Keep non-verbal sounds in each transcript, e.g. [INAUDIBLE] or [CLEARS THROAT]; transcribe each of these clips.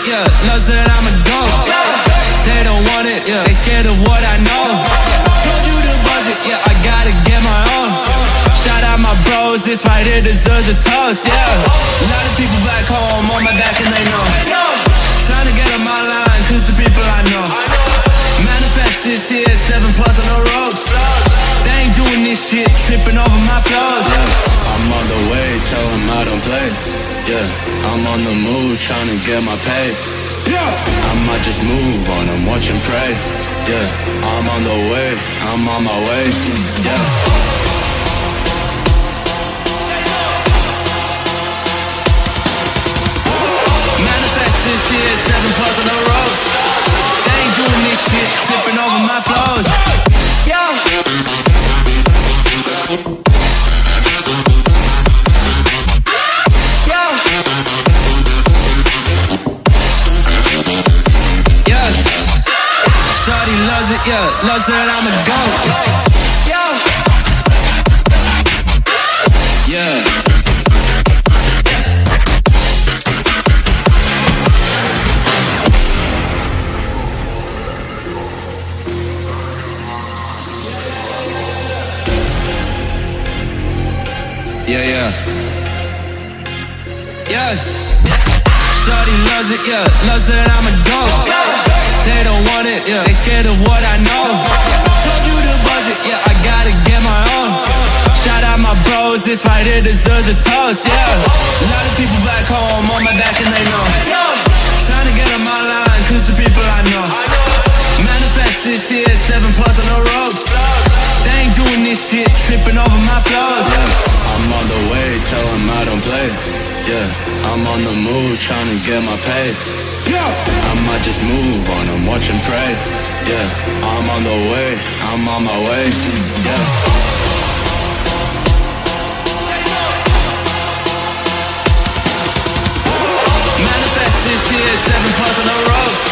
it, yeah. Loves that I'm a dog. They don't want it, yeah. They scared of what I know. Told you the budget, yeah. I gotta get my own. Shout out my bros, this right here deserves a toast, yeah. A lot of people back home on my back and they know. Trying to get on my line, cause the people I know. Manifest this year, seven plus on the ropes. They ain't doing this shit, tripping over my flows. I'm on the way, tell them I don't play. Yeah, I'm on the move, trying to get my pay. Yeah, I might just move on and watch and pray. Yeah, I'm on the way, I'm on my way. Yeah. Manifest this year, seven plus on the ropes. They ain't doing this shit, tripping over my flows. las watch and pray. Yeah, I'm on the way, I'm on my way. Yeah. Manifest this year, seven plus on the ropes.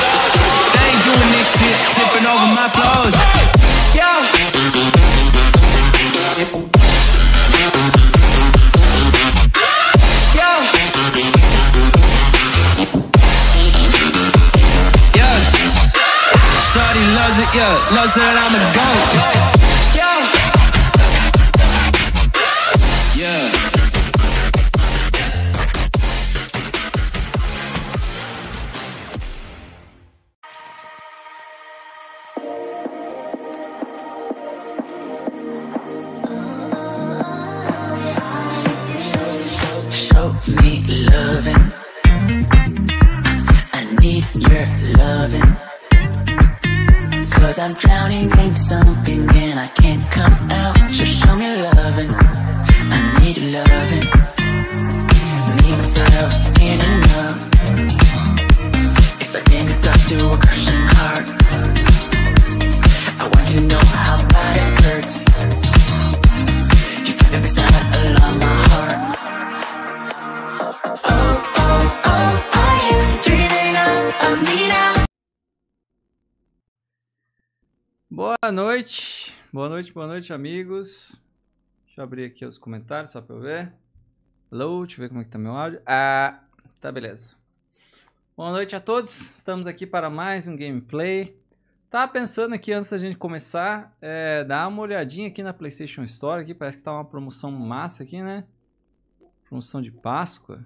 They ain't doing this shit, tripping over my flows. Laser. Boa noite, boa noite, amigos. Deixa eu abrir aqui os comentários só pra eu ver. Hello, deixa eu ver como é que tá meu áudio. Ah, tá beleza. Boa noite a todos, estamos aqui para mais um gameplay. Tava pensando aqui antes da gente começar, é, dar uma olhadinha aqui na PlayStation Store, aqui, parece que tá uma promoção massa aqui, né? Promoção de Páscoa.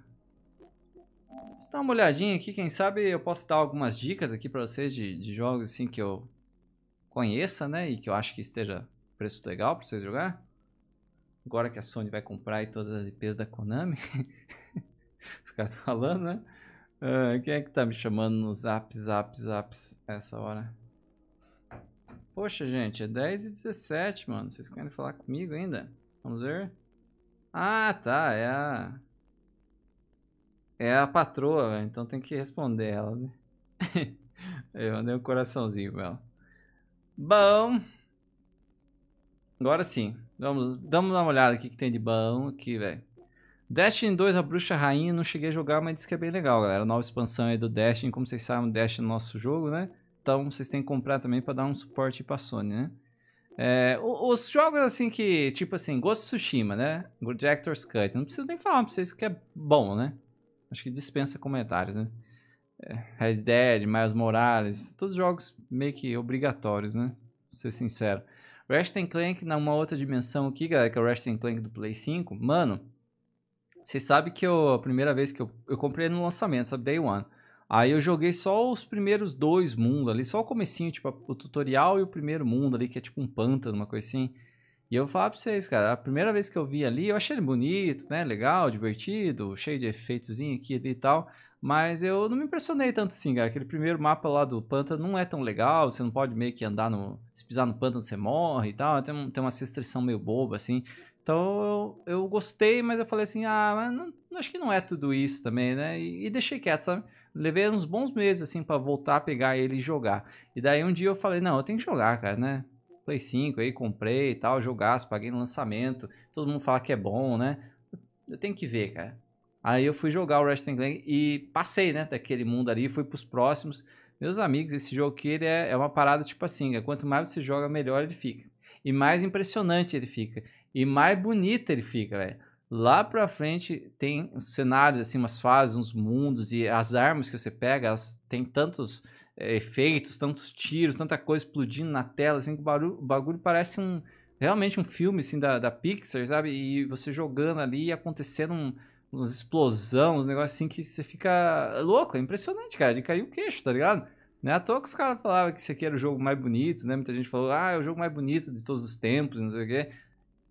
Dá uma olhadinha aqui, quem sabe eu posso dar algumas dicas aqui para vocês de, de jogos assim que eu conheça, né? E que eu acho que esteja preço legal para vocês jogar. Agora que a Sony vai comprar aí todas as IPs da Konami. [LAUGHS] Os caras estão falando, né? Uh, quem é que tá me chamando no zap, zap, zap essa hora? Poxa, gente, é 10 e 17, mano. Vocês querem falar comigo ainda? Vamos ver. Ah, tá. É a. É a patroa, então tem que responder ela, né? [LAUGHS] Eu mandei um coraçãozinho pra ela. Bom. Agora sim. Vamos, vamos dar uma olhada aqui que tem de bom aqui, velho. Destiny 2, a Bruxa Rainha, não cheguei a jogar, mas disse que é bem legal, galera. Nova expansão aí do Destiny, como vocês sabem, o Destiny é nosso jogo, né? Então vocês têm que comprar também para dar um suporte pra Sony, né? É, os jogos assim que, tipo assim, Ghost of Tsushima, né? Director's Cut, não preciso nem falar pra vocês que é bom, né? Acho que dispensa comentários, né? Red Dead, Miles Morales, todos jogos meio que obrigatórios, né? Pra ser sincero. Ratchet Clank numa outra dimensão aqui, galera, que é o Ratchet Clank do Play 5. Mano, vocês sabem que eu, a primeira vez que eu, eu comprei no lançamento, sabe? Day One. Aí eu joguei só os primeiros dois mundos ali, só o comecinho, tipo, o tutorial e o primeiro mundo ali, que é tipo um pântano, uma coisa assim. E eu vou falar pra vocês, cara, a primeira vez que eu vi ali, eu achei ele bonito, né, legal, divertido, cheio de efeitozinho aqui e tal, mas eu não me impressionei tanto assim, cara, aquele primeiro mapa lá do pântano não é tão legal, você não pode meio que andar no... se pisar no pântano você morre e tal, tem, tem uma restrição meio boba, assim, então eu, eu gostei, mas eu falei assim, ah, mas não, acho que não é tudo isso também, né, e, e deixei quieto, sabe? levei uns bons meses, assim, para voltar a pegar ele e jogar. E daí um dia eu falei, não, eu tenho que jogar, cara, né? Play 5 aí, comprei e tal, jogasse, paguei no lançamento. Todo mundo fala que é bom, né? Eu tenho que ver, cara. Aí eu fui jogar o Ratchet Clank e passei, né, daquele mundo ali, fui pros próximos. Meus amigos, esse jogo aqui ele é, é uma parada tipo assim, quanto mais você joga, melhor ele fica. E mais impressionante ele fica. E mais bonito ele fica, velho. Lá pra frente tem cenários, assim, umas fases, uns mundos, e as armas que você pega, elas têm tantos é, efeitos, tantos tiros, tanta coisa explodindo na tela, assim, que o bagulho, o bagulho parece um realmente um filme, assim, da, da Pixar, sabe? E você jogando ali e acontecendo um, umas explosões, uns negócios assim que você fica louco, é impressionante, cara, de cair o queixo, tá ligado? Não é à toa que os caras falavam que esse aqui era o jogo mais bonito, né? Muita gente falou, ah, é o jogo mais bonito de todos os tempos, não sei o quê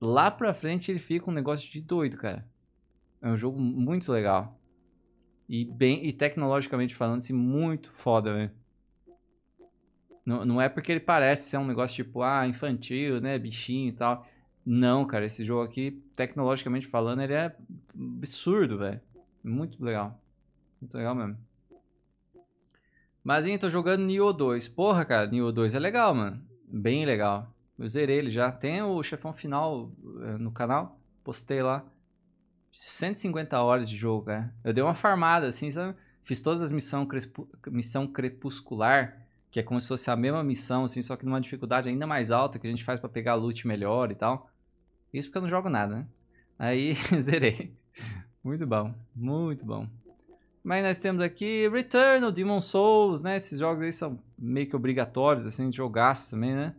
lá pra frente ele fica um negócio de doido, cara. É um jogo muito legal. E bem e tecnologicamente falando, assim, muito foda, velho. Não, não é porque ele parece ser um negócio tipo, ah, infantil, né, bichinho e tal. Não, cara, esse jogo aqui, tecnologicamente falando, ele é absurdo, velho. Muito legal. Muito legal mesmo. Mas, hein, tô jogando Nioh 2. Porra, cara, Nioh 2 é legal, mano. Bem legal. Eu zerei ele já. Tem o chefão final eh, no canal. Postei lá. 150 horas de jogo, cara. Eu dei uma farmada, assim, sabe? Fiz todas as missões missão crepuscular, que é como se fosse a mesma missão, assim, só que numa dificuldade ainda mais alta, que a gente faz para pegar loot melhor e tal. Isso porque eu não jogo nada, né? Aí, [LAUGHS] zerei. Muito bom, muito bom. Mas nós temos aqui Returnal, Demon Souls, né? Esses jogos aí são meio que obrigatórios, assim, de jogaço também, né?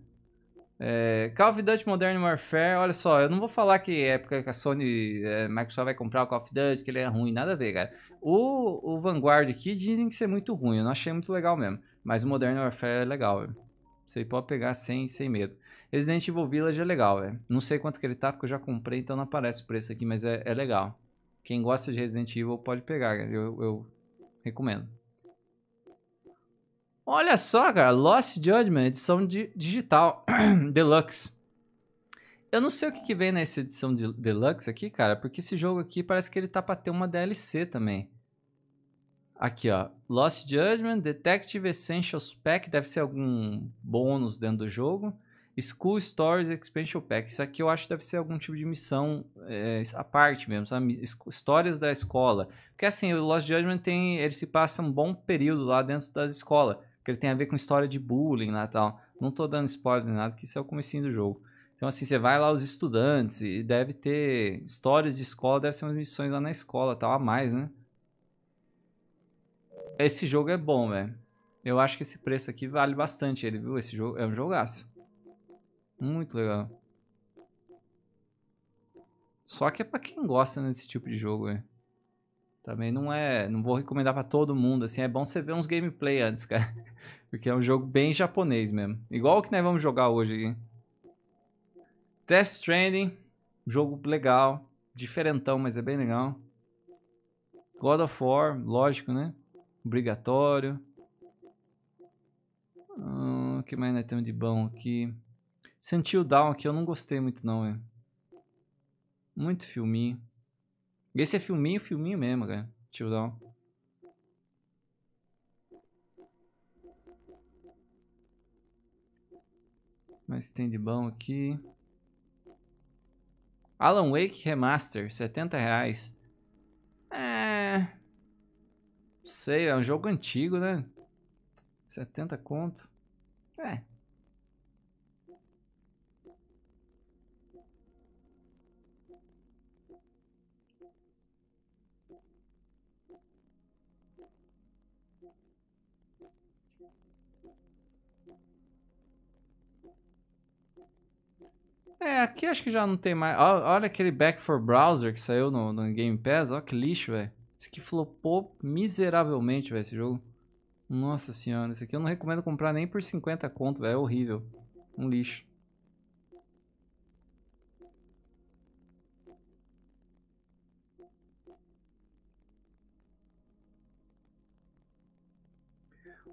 É, Call of Duty Modern Warfare, olha só, eu não vou falar que é porque a Sony, é, Microsoft vai comprar o Call of Duty, que ele é ruim, nada a ver, cara. O, o Vanguard aqui dizem que ser muito ruim, eu não achei muito legal mesmo. Mas o Modern Warfare é legal, velho. Você pode pegar sem, sem medo. Resident Evil Village é legal, velho. Não sei quanto que ele tá, porque eu já comprei, então não aparece o preço aqui, mas é, é legal. Quem gosta de Resident Evil pode pegar, eu, eu recomendo. Olha só, cara, Lost Judgment, edição digital, [CLEARS THROAT] deluxe. Eu não sei o que, que vem nessa edição de deluxe aqui, cara, porque esse jogo aqui parece que ele tá pra ter uma DLC também. Aqui, ó, Lost Judgment, Detective Essentials Pack, deve ser algum bônus dentro do jogo. School Stories Expansion Pack, isso aqui eu acho que deve ser algum tipo de missão é, à parte mesmo, sabe? Histórias da escola. Porque assim, o Lost Judgment tem, ele se passa um bom período lá dentro da escola que ele tem a ver com história de bullying lá e tal. Não tô dando spoiler nem nada, que isso é o comecinho do jogo. Então, assim, você vai lá os estudantes e deve ter histórias de escola, deve ser umas missões lá na escola, tal, a mais, né? Esse jogo é bom, velho. Eu acho que esse preço aqui vale bastante ele, viu? Esse jogo é um jogaço. Muito legal. Só que é pra quem gosta né, desse tipo de jogo, velho. Também não é. Não vou recomendar pra todo mundo, assim. É bom você ver uns gameplay antes, [LAUGHS] cara. Porque é um jogo bem japonês mesmo. Igual o que nós vamos jogar hoje aqui. Death Stranding. Jogo legal. Diferentão, mas é bem legal. God of War, lógico, né? Obrigatório. O uh, que mais nós temos de bom aqui? Sentiu Down aqui eu não gostei muito não, é. Muito filminho. Esse é filminho, filminho mesmo, cara. Till Down. Mas tem de bom aqui. Alan Wake Remaster, 70 reais. É... Sei, é um jogo antigo, né? 70 conto. É. É, aqui acho que já não tem mais. Olha aquele Back for Browser que saiu no, no Game Pass. Olha que lixo, velho. Esse aqui flopou miseravelmente, velho, esse jogo. Nossa senhora, esse aqui eu não recomendo comprar nem por 50 conto, velho. É horrível. Um lixo.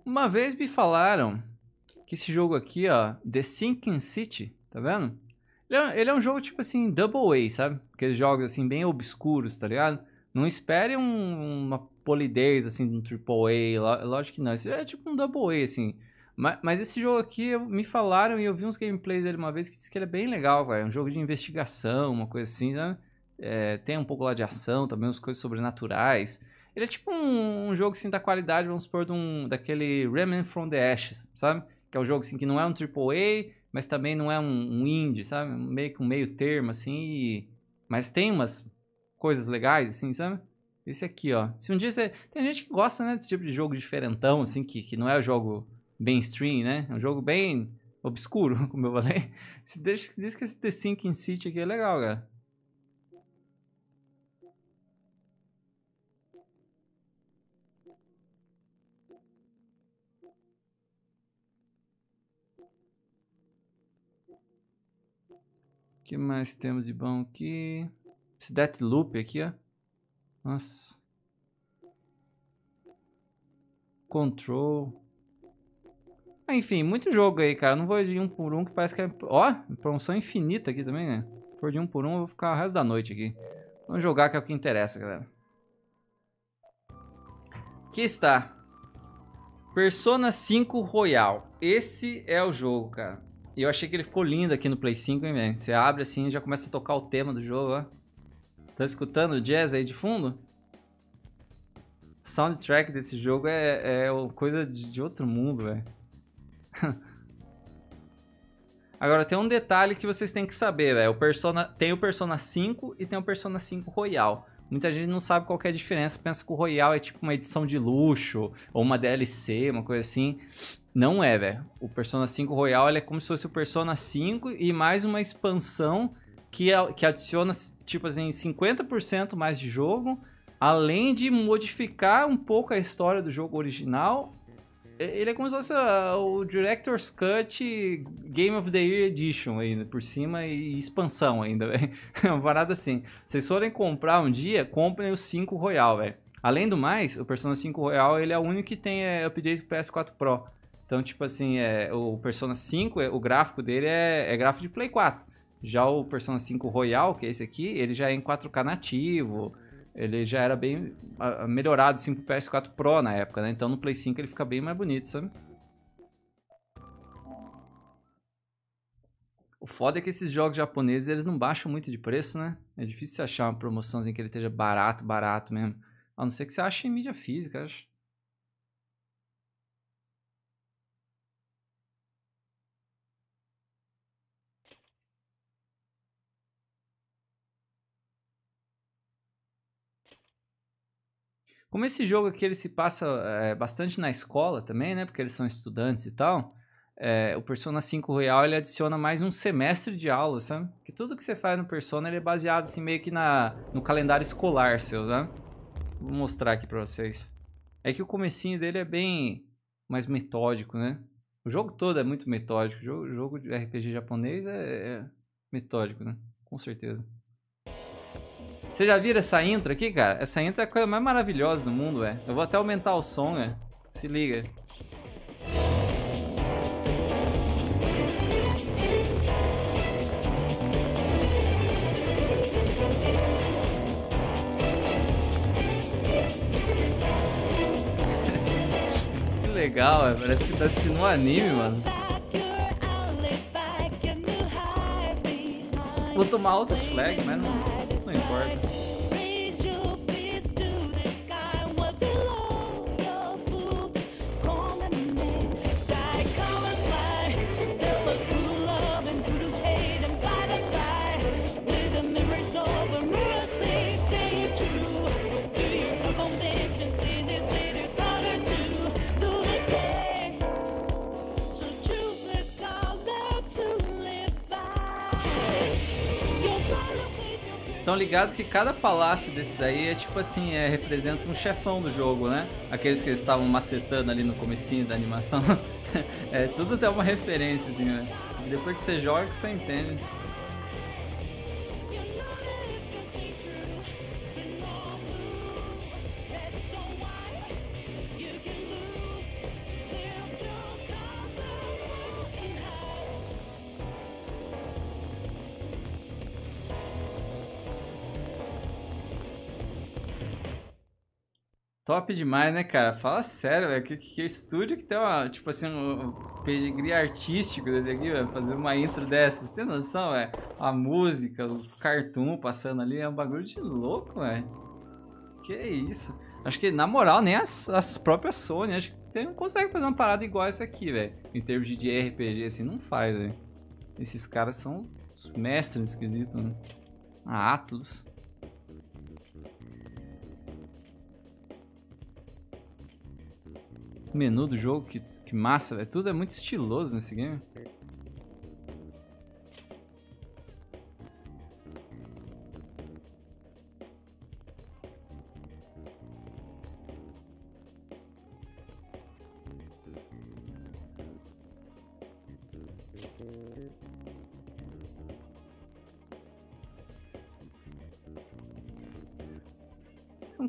Uma vez me falaram que esse jogo aqui, ó, The Sinking City, tá vendo? Ele é, ele é um jogo tipo assim, double A, sabe? Aqueles jogos assim, bem obscuros, tá ligado? Não espere um, uma polidez assim de um AAA, lógico que não. Isso é tipo um double A, assim. Mas, mas esse jogo aqui, me falaram e eu vi uns gameplays dele uma vez que disse que ele é bem legal, velho. É um jogo de investigação, uma coisa assim, né? É, tem um pouco lá de ação, também umas coisas sobrenaturais. Ele é tipo um, um jogo assim da qualidade, vamos supor, de um, daquele Remnant from the Ashes, sabe? Que é um jogo assim que não é um AAA, mas também não é um, um indie, sabe? Meio que um meio termo, assim. E... Mas tem umas coisas legais, assim, sabe? Esse aqui, ó. Se um dia você... Tem gente que gosta, né, desse tipo de jogo diferentão, assim, que, que não é o jogo mainstream, né? É um jogo bem obscuro, [LAUGHS] como eu falei. Se diz que esse The Sinking City aqui é legal, cara. Que mais temos de bom aqui? Esse Deathloop aqui, ó. Nossa. Control. Ah, enfim, muito jogo aí, cara. Não vou de um por um que parece que é... Ó, promoção infinita aqui também, né? Se for de um por um, eu vou ficar o resto da noite aqui. Vamos jogar que é o que interessa, galera. Aqui está. Persona 5 Royal. Esse é o jogo, cara. E eu achei que ele ficou lindo aqui no Play 5, hein, velho? Você abre assim e já começa a tocar o tema do jogo, ó. Tá escutando o jazz aí de fundo? soundtrack desse jogo é, é coisa de outro mundo, velho. [LAUGHS] Agora, tem um detalhe que vocês têm que saber, velho. Tem o Persona 5 e tem o Persona 5 Royal. Muita gente não sabe qual é a diferença, pensa que o Royal é tipo uma edição de luxo, ou uma DLC, uma coisa assim. Não é, velho. O Persona 5 Royal é como se fosse o Persona 5 e mais uma expansão que, que adiciona, tipo assim, 50% mais de jogo, além de modificar um pouco a história do jogo original. Ele é como se fosse uh, o Director's Cut Game of the Year Edition ainda por cima e expansão ainda, [LAUGHS] velho. É uma parada assim. Se vocês forem comprar um dia, comprem o 5 Royal, velho. Além do mais, o Persona 5 Royal ele é o único que tem é, update pro PS4 Pro. Então, tipo assim, é, o Persona 5, é, o gráfico dele é, é gráfico de Play 4. Já o Persona 5 Royal, que é esse aqui, ele já é em 4K nativo. Ele já era bem melhorado assim pro PS4 Pro na época, né? Então no Play 5 ele fica bem mais bonito, sabe? O foda é que esses jogos japoneses eles não baixam muito de preço, né? É difícil achar uma promoçãozinha que ele esteja barato, barato mesmo. A não ser que você ache em mídia física, acho. Como esse jogo aqui ele se passa é, bastante na escola também, né? Porque eles são estudantes e tal. É, o Persona 5 Royal ele adiciona mais um semestre de aula, sabe? Que tudo que você faz no Persona ele é baseado assim meio que na, no calendário escolar seu, sabe? Vou mostrar aqui pra vocês. É que o comecinho dele é bem mais metódico, né? O jogo todo é muito metódico. O jogo, jogo de RPG japonês é, é metódico, né? Com certeza. Vocês já viram essa intro aqui, cara? Essa intro é a coisa mais maravilhosa do mundo, é. Eu vou até aumentar o som, é. Se liga. [LAUGHS] que legal, é. Parece que tá assistindo um anime, mano. Vou tomar outros flags, mas não, não importa. Estão ligados que cada palácio desses aí é tipo assim, é, representa um chefão do jogo, né? Aqueles que eles estavam macetando ali no comecinho da animação. [LAUGHS] é, tudo tem uma referência, assim, né? Depois que você joga, você entende. Top demais, né, cara? Fala sério, velho. Que, que, que estúdio que tem uma, tipo assim, um, pedigree artístico desse aqui, velho. Fazer uma intro dessas. Tem noção, velho? A música, os cartoon passando ali, é um bagulho de louco, velho. Que isso. Acho que, na moral, nem as, as próprias Sony, acho que não consegue fazer uma parada igual essa aqui, velho. Em termos de RPG, assim, não faz, velho. Esses caras são os mestres esquisitos, né? A Atlus. Menu do jogo, que, que massa, véio. tudo é muito estiloso nesse game.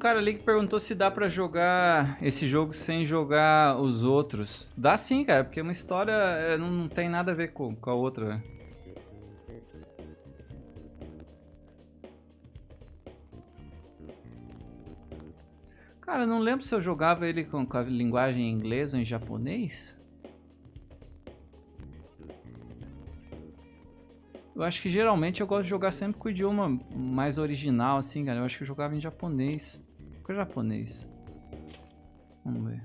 Cara ali que perguntou se dá para jogar esse jogo sem jogar os outros. Dá sim, cara, porque uma história é, não, não tem nada a ver com, com a outra, né? Cara, não lembro se eu jogava ele com, com a linguagem em inglês ou em japonês. Eu acho que geralmente eu gosto de jogar sempre com o idioma mais original, assim, cara. Eu acho que eu jogava em japonês. Qual é japonês? Vamos ver.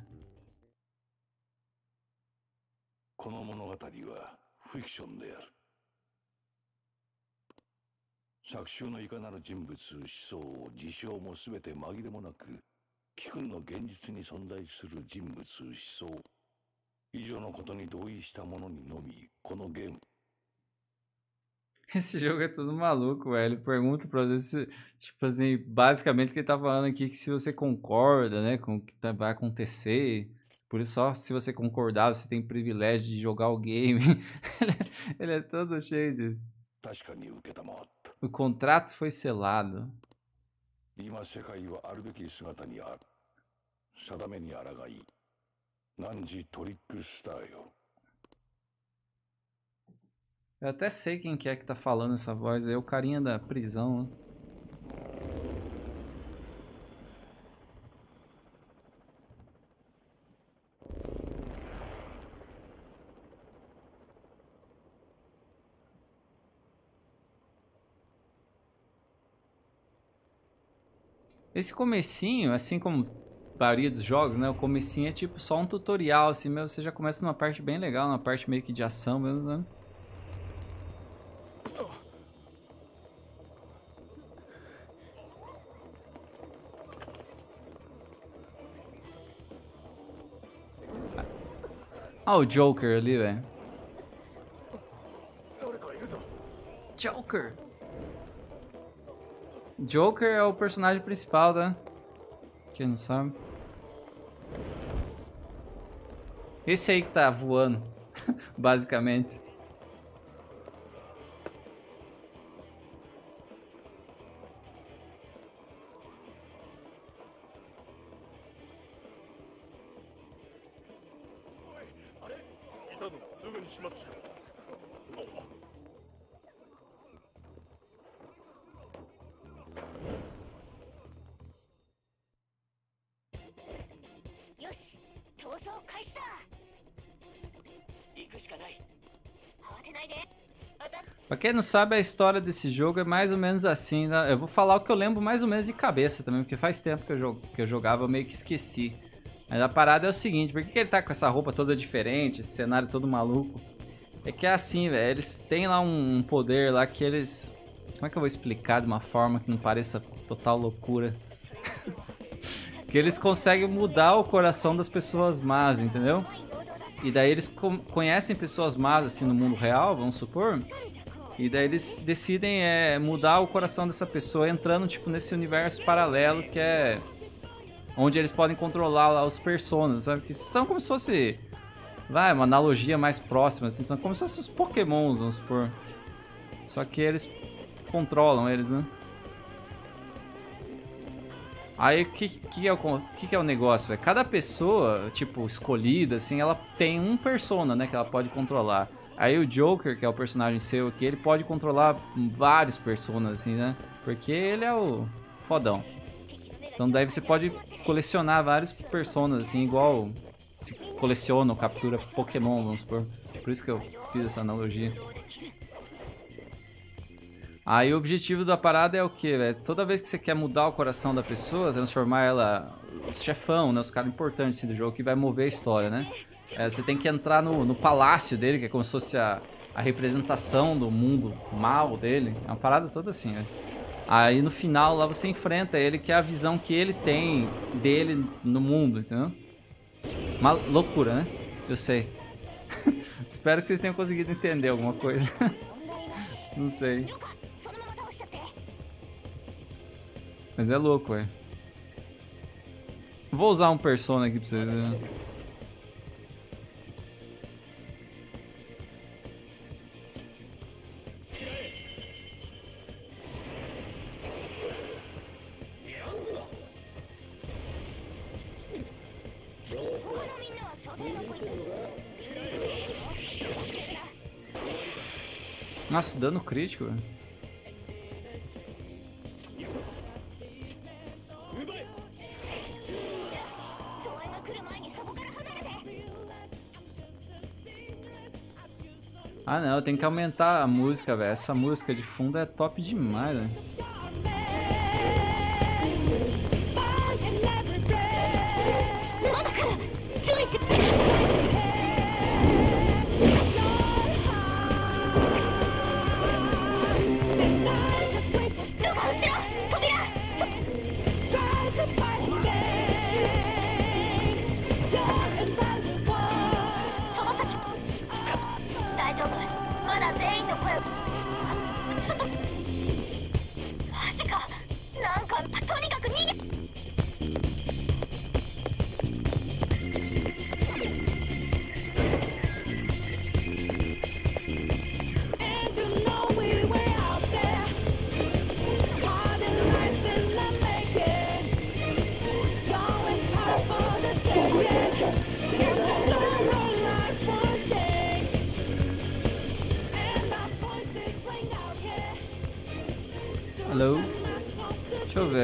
この物語はフィクションである作中のいかなる人物思想事象も全て紛れもなく貴君の現実に存在する人物思想以上のことに同意した者にのみこのゲーム Esse jogo é tudo maluco, velho. Pergunta pra ver se, tipo assim, basicamente o que ele tá falando aqui é que se você concorda, né, com o que tá, vai acontecer, por isso só se você concordar, você tem privilégio de jogar o game. [LAUGHS] ele é todo cheio de... O contrato foi selado. Eu até sei quem que é que tá falando essa voz. É o carinha da prisão, né? Esse comecinho, assim como a maioria dos jogos, né? O comecinho é tipo só um tutorial, assim. Você já começa numa parte bem legal, uma parte meio que de ação mesmo, né? Ah, o Joker ali, velho. Joker. Joker é o personagem principal, né? Quem não sabe. Esse aí que tá voando, [LAUGHS] basicamente. Quem não sabe, a história desse jogo é mais ou menos assim, né? Eu vou falar o que eu lembro mais ou menos de cabeça também, porque faz tempo que eu, que eu jogava, eu meio que esqueci. Mas a parada é o seguinte, por que, que ele tá com essa roupa toda diferente, esse cenário todo maluco? É que é assim, velho, eles têm lá um poder lá que eles... Como é que eu vou explicar de uma forma que não pareça total loucura? [LAUGHS] que eles conseguem mudar o coração das pessoas más, entendeu? E daí eles conhecem pessoas más assim no mundo real, vamos supor. E daí eles decidem é, mudar o coração dessa pessoa entrando tipo nesse universo paralelo que é onde eles podem controlar lá os personas, sabe? Que são como se fosse vai, uma analogia mais próxima, assim, são como se fossem os pokémons, vamos supor. Só que eles controlam eles, né? Aí o que, que, é o que, que é o negócio, velho? Cada pessoa, tipo, escolhida, assim, ela tem um persona, né, que ela pode controlar. Aí o Joker, que é o personagem seu aqui, ele pode controlar vários personas, assim, né? Porque ele é o fodão. Então daí você pode colecionar vários personas, assim, igual se coleciona ou captura Pokémon, vamos supor. Por isso que eu fiz essa analogia. Aí o objetivo da parada é o que, velho? Toda vez que você quer mudar o coração da pessoa, transformar ela. Os chefão, né? Os caras importantes assim, do jogo que vai mover a história, né? É, você tem que entrar no, no palácio dele, que é como se fosse a, a representação do mundo mal dele. É uma parada toda assim, velho. Aí no final lá você enfrenta ele, que é a visão que ele tem dele no mundo, entendeu? Uma loucura, né? Eu sei. [LAUGHS] Espero que vocês tenham conseguido entender alguma coisa. [LAUGHS] Não sei. Mas é louco, é. Vou usar um persona aqui pra vocês verem. Nossa, dano crítico, velho. Ah não, tem que aumentar a música, velho. Essa música de fundo é top demais, velho.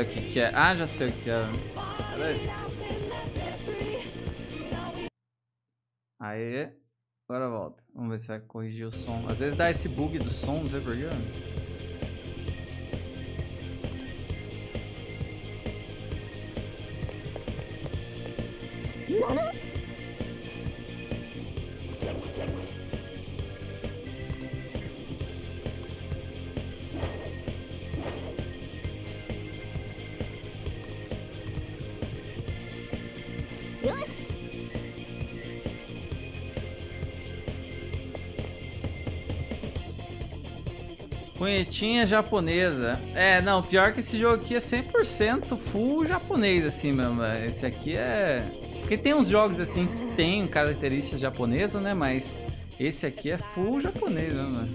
Ver o que, que é. Ah, já sei o que é. Peraí. Aê. Agora volta. Vamos ver se vai corrigir o som. Às vezes dá esse bug do som, não sei porquê. Punhetinha japonesa. É, não, pior que esse jogo aqui é 100% full japonês, assim mesmo. Esse aqui é. Porque tem uns jogos assim que tem características japonesas, né? Mas esse aqui é full japonês, né?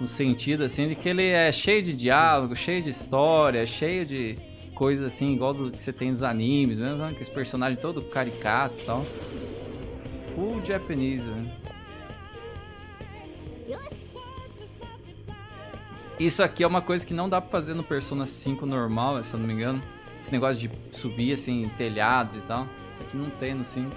No sentido assim de que ele é cheio de diálogo, cheio de história, cheio de coisas assim, igual do que você tem nos animes, né? Aqueles personagens todo caricato e tal. Full japonês, né? Isso aqui é uma coisa que não dá pra fazer no Persona 5 normal, se eu não me engano. Esse negócio de subir assim, telhados e tal. Isso aqui não tem no 5.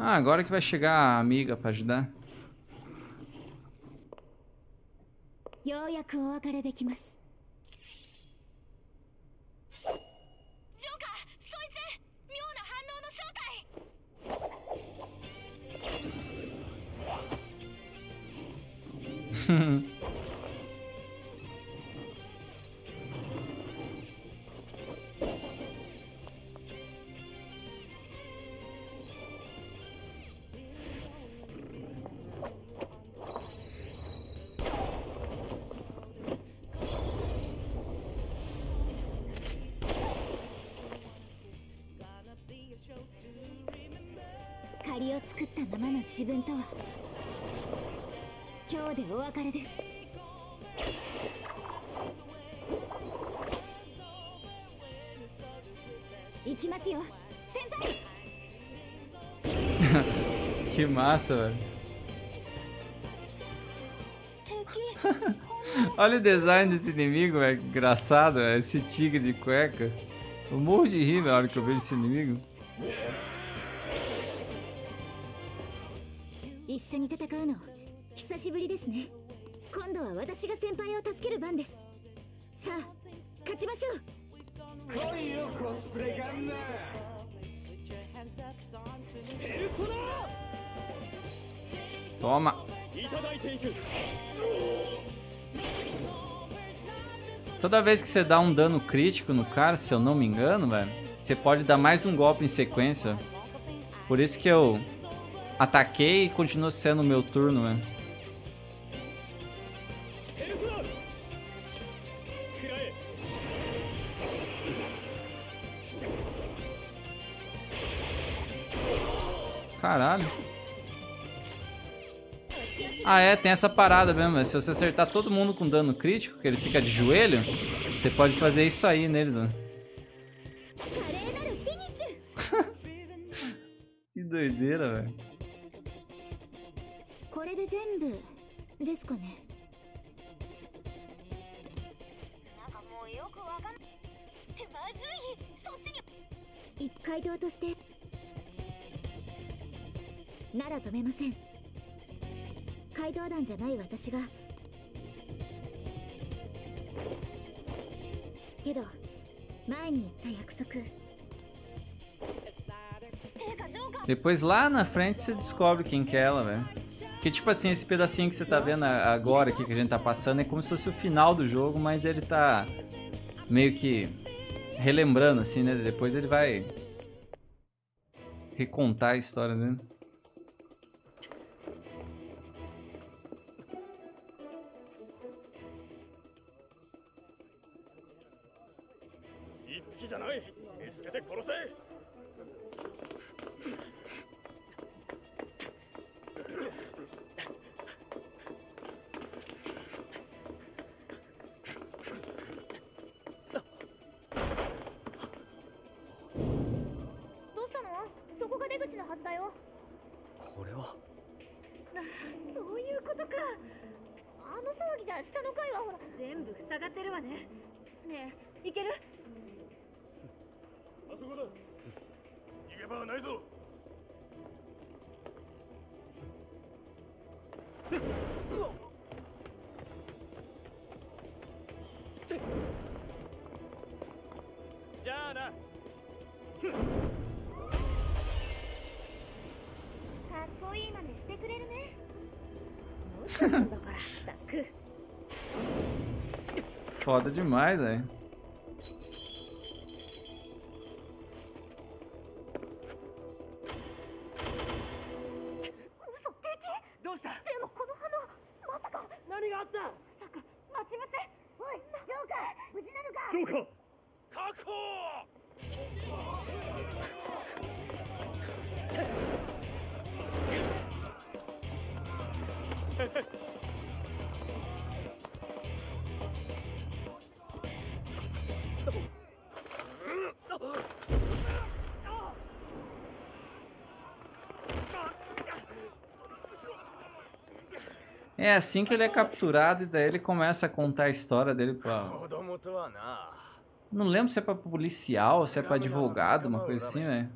Ah, agora que vai chegar a amiga pra ajudar. ようやくお別れできます 別れです行きますよ先輩 [LAUGHS] Que massa, velho. [LAUGHS] Olha o design desse inimigo, velho. Engraçado, velho. esse tigre de cueca. Eu morro de rir na hora que eu vejo esse inimigo. 今度は私が先輩を助ける番ですさあ勝ちましょう Toma. Toda vez que você dá um dano crítico no cara, se eu não me engano, velho, você pode dar mais um golpe em sequência. Por isso que eu ataquei e continua sendo o meu turno, velho. Caralho. Ah, é, tem essa parada mesmo. Se você acertar todo mundo com dano crítico, que ele fica de joelho, você pode fazer isso aí neles, ó. [LAUGHS] que doideira, velho. なんかもうよくわかんまずいそっちに一回道としてなら止めません街道団じゃない私がけど前に言った約束 Depois lá na frente você descobre quem que é ela, velho. Que tipo assim, esse pedacinho que você tá vendo a- agora aqui que a gente tá passando é como se fosse o final do jogo, mas ele tá meio que relembrando assim, né? Depois ele vai recontar a história dele. Foda demais, velho. É assim que ele é capturado e daí ele começa a contar a história dele pra... Não lembro se é pra policial, se é pra advogado, uma coisa assim, né?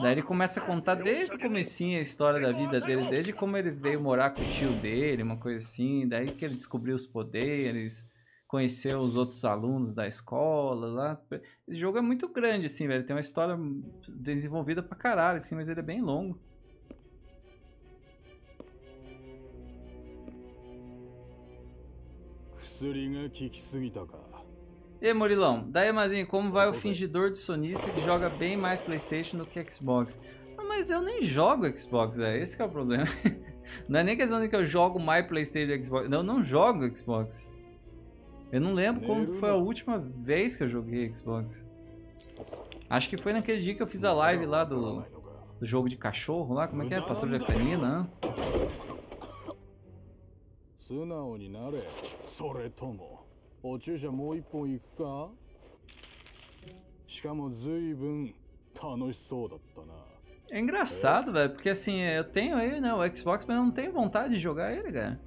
Daí ele começa a contar desde o comecinho a história da vida dele, desde como ele veio morar com o tio dele, uma coisa assim, daí que ele descobriu os poderes, conheceu os outros alunos da escola lá. Esse jogo é muito grande, assim, velho. Tem uma história desenvolvida pra caralho, assim, mas ele é bem longo. E Murilão, daí, Mazinho, como vai o fingidor de sonista que joga bem mais Playstation do que Xbox? Ah, mas eu nem jogo Xbox, é esse que é o problema. [LAUGHS] Não é nem questão de que eu jogo mais Playstation e Xbox. Não, eu não jogo Xbox. Eu não lembro quando foi a última vez que eu joguei Xbox. Acho que foi naquele dia que eu fiz a live lá do, do jogo de cachorro lá, como é que é? Patrulha Canina, né? É engraçado, velho, porque assim, eu tenho ele, né, o Xbox, mas eu não tenho vontade de jogar ele, cara.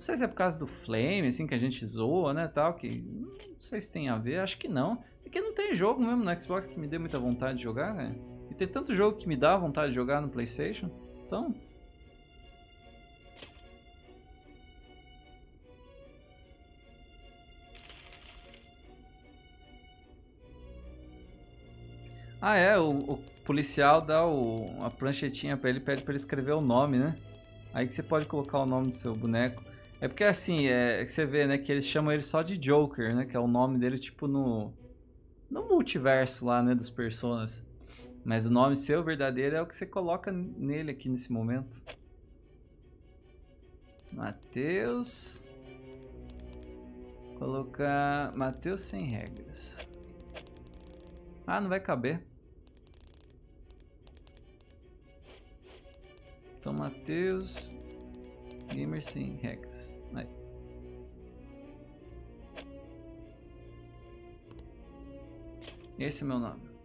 Não sei se é por causa do Flame, assim, que a gente zoa, né, tal, que não sei se tem a ver, acho que não. Porque não tem jogo mesmo no Xbox que me dê muita vontade de jogar, né? E tem tanto jogo que me dá vontade de jogar no Playstation, então... Ah, é, o, o policial dá o, a pranchetinha pra ele, pede pra ele escrever o nome, né? Aí que você pode colocar o nome do seu boneco. É porque assim, é que você vê, né, que eles chamam ele só de Joker, né? Que é o nome dele, tipo, no. No multiverso lá, né, dos personas. Mas o nome seu verdadeiro é o que você coloca nele aqui nesse momento. Matheus. Colocar. Matheus sem regras. Ah, não vai caber. Então, Matheus. Gamer sem regras. Esse é meu nome.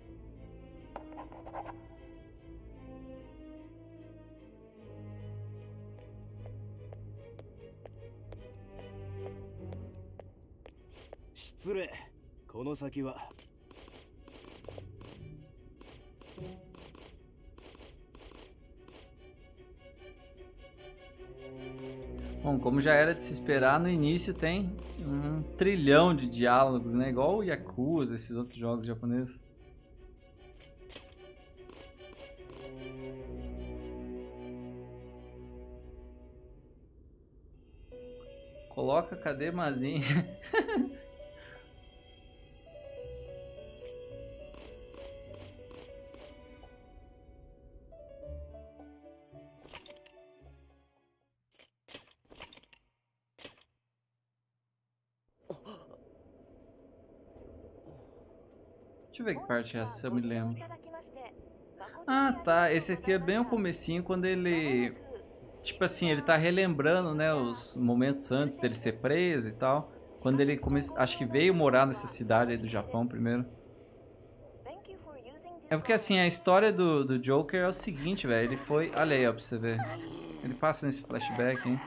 失礼この先は Bom, como já era de se esperar, no início tem um trilhão de diálogos, né? Igual o Yakuza, esses outros jogos japoneses. Coloca, cadê Mazinha? [LAUGHS] ver que parte é essa, eu me lembro. Ah, tá. Esse aqui é bem o comecinho, quando ele... Tipo assim, ele tá relembrando, né, os momentos antes dele ser preso e tal. Quando ele come... acho que veio morar nessa cidade aí do Japão primeiro. É porque assim, a história do, do Joker é o seguinte, velho. Ele foi... Olha aí, ó, pra você ver. Ele passa nesse flashback, hein.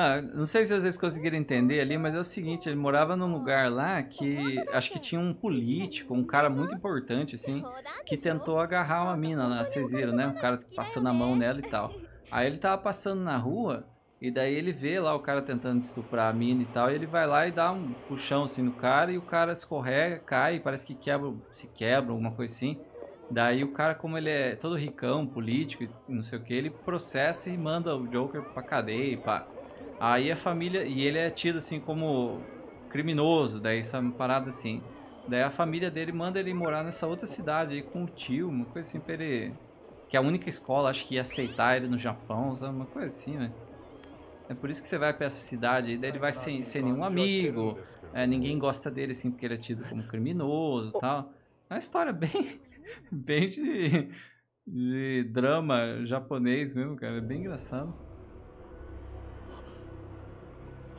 Não, não sei se vocês conseguiram entender ali, mas é o seguinte, ele morava num lugar lá que acho que tinha um político, um cara muito importante, assim, que tentou agarrar uma mina lá, vocês viram, né? O cara passando a mão nela e tal. Aí ele tava passando na rua, e daí ele vê lá o cara tentando estuprar a mina e tal, e ele vai lá e dá um puxão assim no cara, e o cara escorrega, cai, parece que quebra, se quebra, alguma coisa assim. Daí o cara, como ele é todo ricão, político não sei o que, ele processa e manda o Joker pra cadeia e pá. Aí a família. E ele é tido assim como criminoso, daí essa parada assim. Daí a família dele manda ele morar nessa outra cidade aí com o tio, uma coisa assim pra ele. Que é a única escola, acho que ia aceitar ele no Japão, sabe? Uma coisa assim, né? É por isso que você vai pra essa cidade, aí daí ele vai sem, sem nenhum amigo, é, ninguém gosta dele assim porque ele é tido como criminoso e tal. É uma história bem. [LAUGHS] bem de. de drama japonês mesmo, cara. É bem engraçado.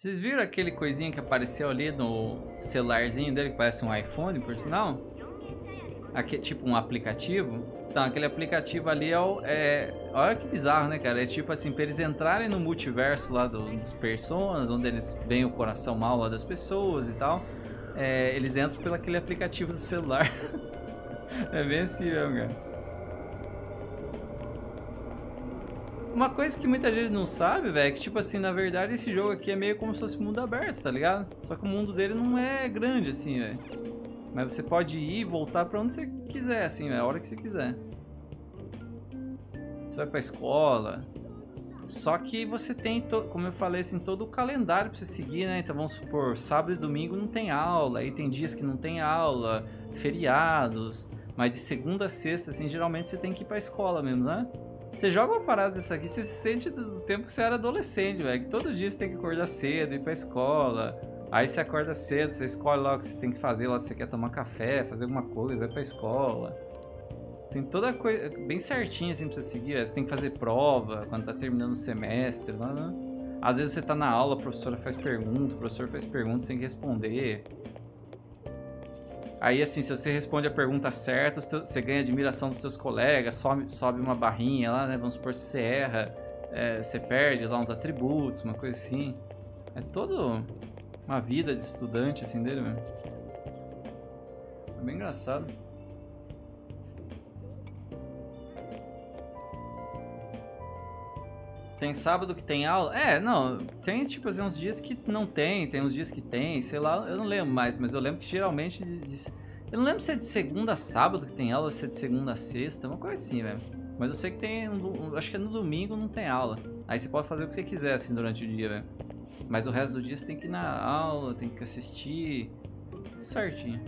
Vocês viram aquele coisinha que apareceu ali no celularzinho dele, que parece um iPhone, por sinal? Aqui, tipo um aplicativo. Então, aquele aplicativo ali é, o, é... Olha que bizarro, né, cara? É tipo assim, pra eles entrarem no multiverso lá do, dos personas, onde eles veem o coração mal lá das pessoas e tal. É, eles entram pelo aquele aplicativo do celular. [LAUGHS] é bem assim mesmo, cara. Uma coisa que muita gente não sabe, velho, é que, tipo assim, na verdade esse jogo aqui é meio como se fosse mundo aberto, tá ligado? Só que o mundo dele não é grande, assim, velho. Mas você pode ir e voltar pra onde você quiser, assim, velho, a hora que você quiser. Você vai pra escola. Só que você tem, como eu falei, assim, todo o calendário pra você seguir, né? Então vamos supor, sábado e domingo não tem aula, aí tem dias que não tem aula, feriados. Mas de segunda a sexta, assim, geralmente você tem que ir pra escola mesmo, né? Você joga uma parada dessa aqui, você se sente do tempo que você era adolescente, velho. Que todo dia você tem que acordar cedo, ir pra escola. Aí você acorda cedo, você escolhe lá o que você tem que fazer, lá se você quer tomar café, fazer alguma coisa, vai pra escola. Tem toda a coisa bem certinha assim pra você seguir. Você tem que fazer prova quando tá terminando o semestre. Lá, né? Às vezes você tá na aula, a professora faz pergunta, o professor faz pergunta, você tem que responder. Aí, assim, se você responde a pergunta certa, você ganha admiração dos seus colegas, sobe, sobe uma barrinha lá, né? Vamos supor, se você erra, é, você perde lá uns atributos, uma coisa assim. É toda uma vida de estudante, assim, dele mesmo. É bem engraçado. Tem sábado que tem aula? É, não. Tem, tipo assim, uns dias que não tem, tem uns dias que tem, sei lá, eu não lembro mais, mas eu lembro que geralmente. Eu não lembro se é de segunda a sábado que tem aula, se é de segunda a sexta, uma coisa assim, velho. Mas eu sei que tem. Acho que é no domingo não tem aula. Aí você pode fazer o que você quiser, assim, durante o dia, velho. Mas o resto do dia você tem que ir na aula, tem que assistir. Tudo certinho.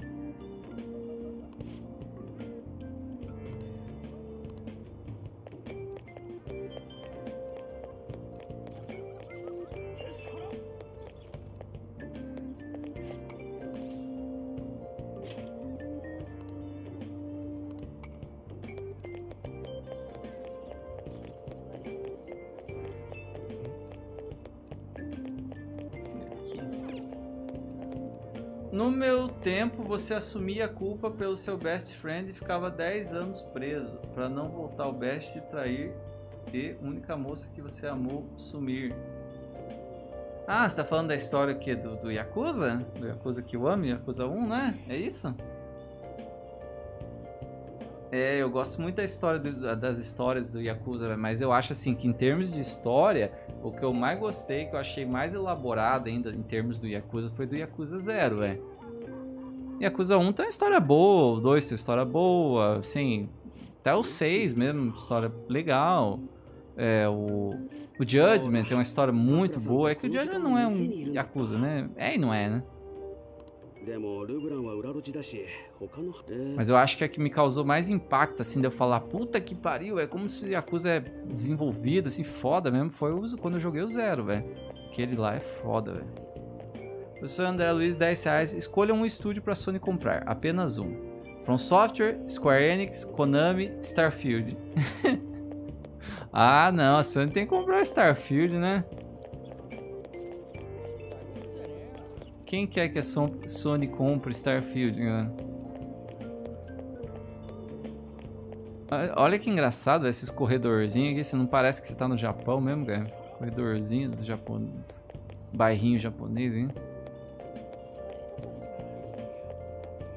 Você assumia a culpa pelo seu best friend e ficava 10 anos preso, para não voltar ao best e trair e única moça que você amou sumir. Ah, você tá falando da história aqui do, do Yakuza? Do Yakuza que eu amo, Yakuza 1, né? É isso? É, eu gosto muito da história do, das histórias do Yakuza, mas eu acho assim que em termos de história, o que eu mais gostei, que eu achei mais elaborado ainda em termos do Yakuza, foi do Yakuza 0, velho. Yakuza 1 tem uma história boa, o 2 tem história boa, assim, até o 6 mesmo, história legal. É, o, o Judgment tem uma história muito boa. É que o Judgment não é um Yakuza, né? É e não é, né? Mas eu acho que é a que me causou mais impacto, assim, de eu falar, puta que pariu, é como se Yakuza é desenvolvida, assim, foda mesmo, foi quando eu joguei o Zero, velho. Aquele lá é foda, velho. Professor André Luiz, 10 reais. Escolha um estúdio pra Sony comprar, apenas um. From Software, Square Enix, Konami, Starfield. [LAUGHS] ah, não, a Sony tem que comprar Starfield, né? Quem quer que a Son- Sony compre Starfield, galera? Olha- que engraçado esses corredorzinhos aqui. Você não parece que você tá no Japão mesmo, cara? Esse corredorzinho do japonês. Bairrinho japonês, hein?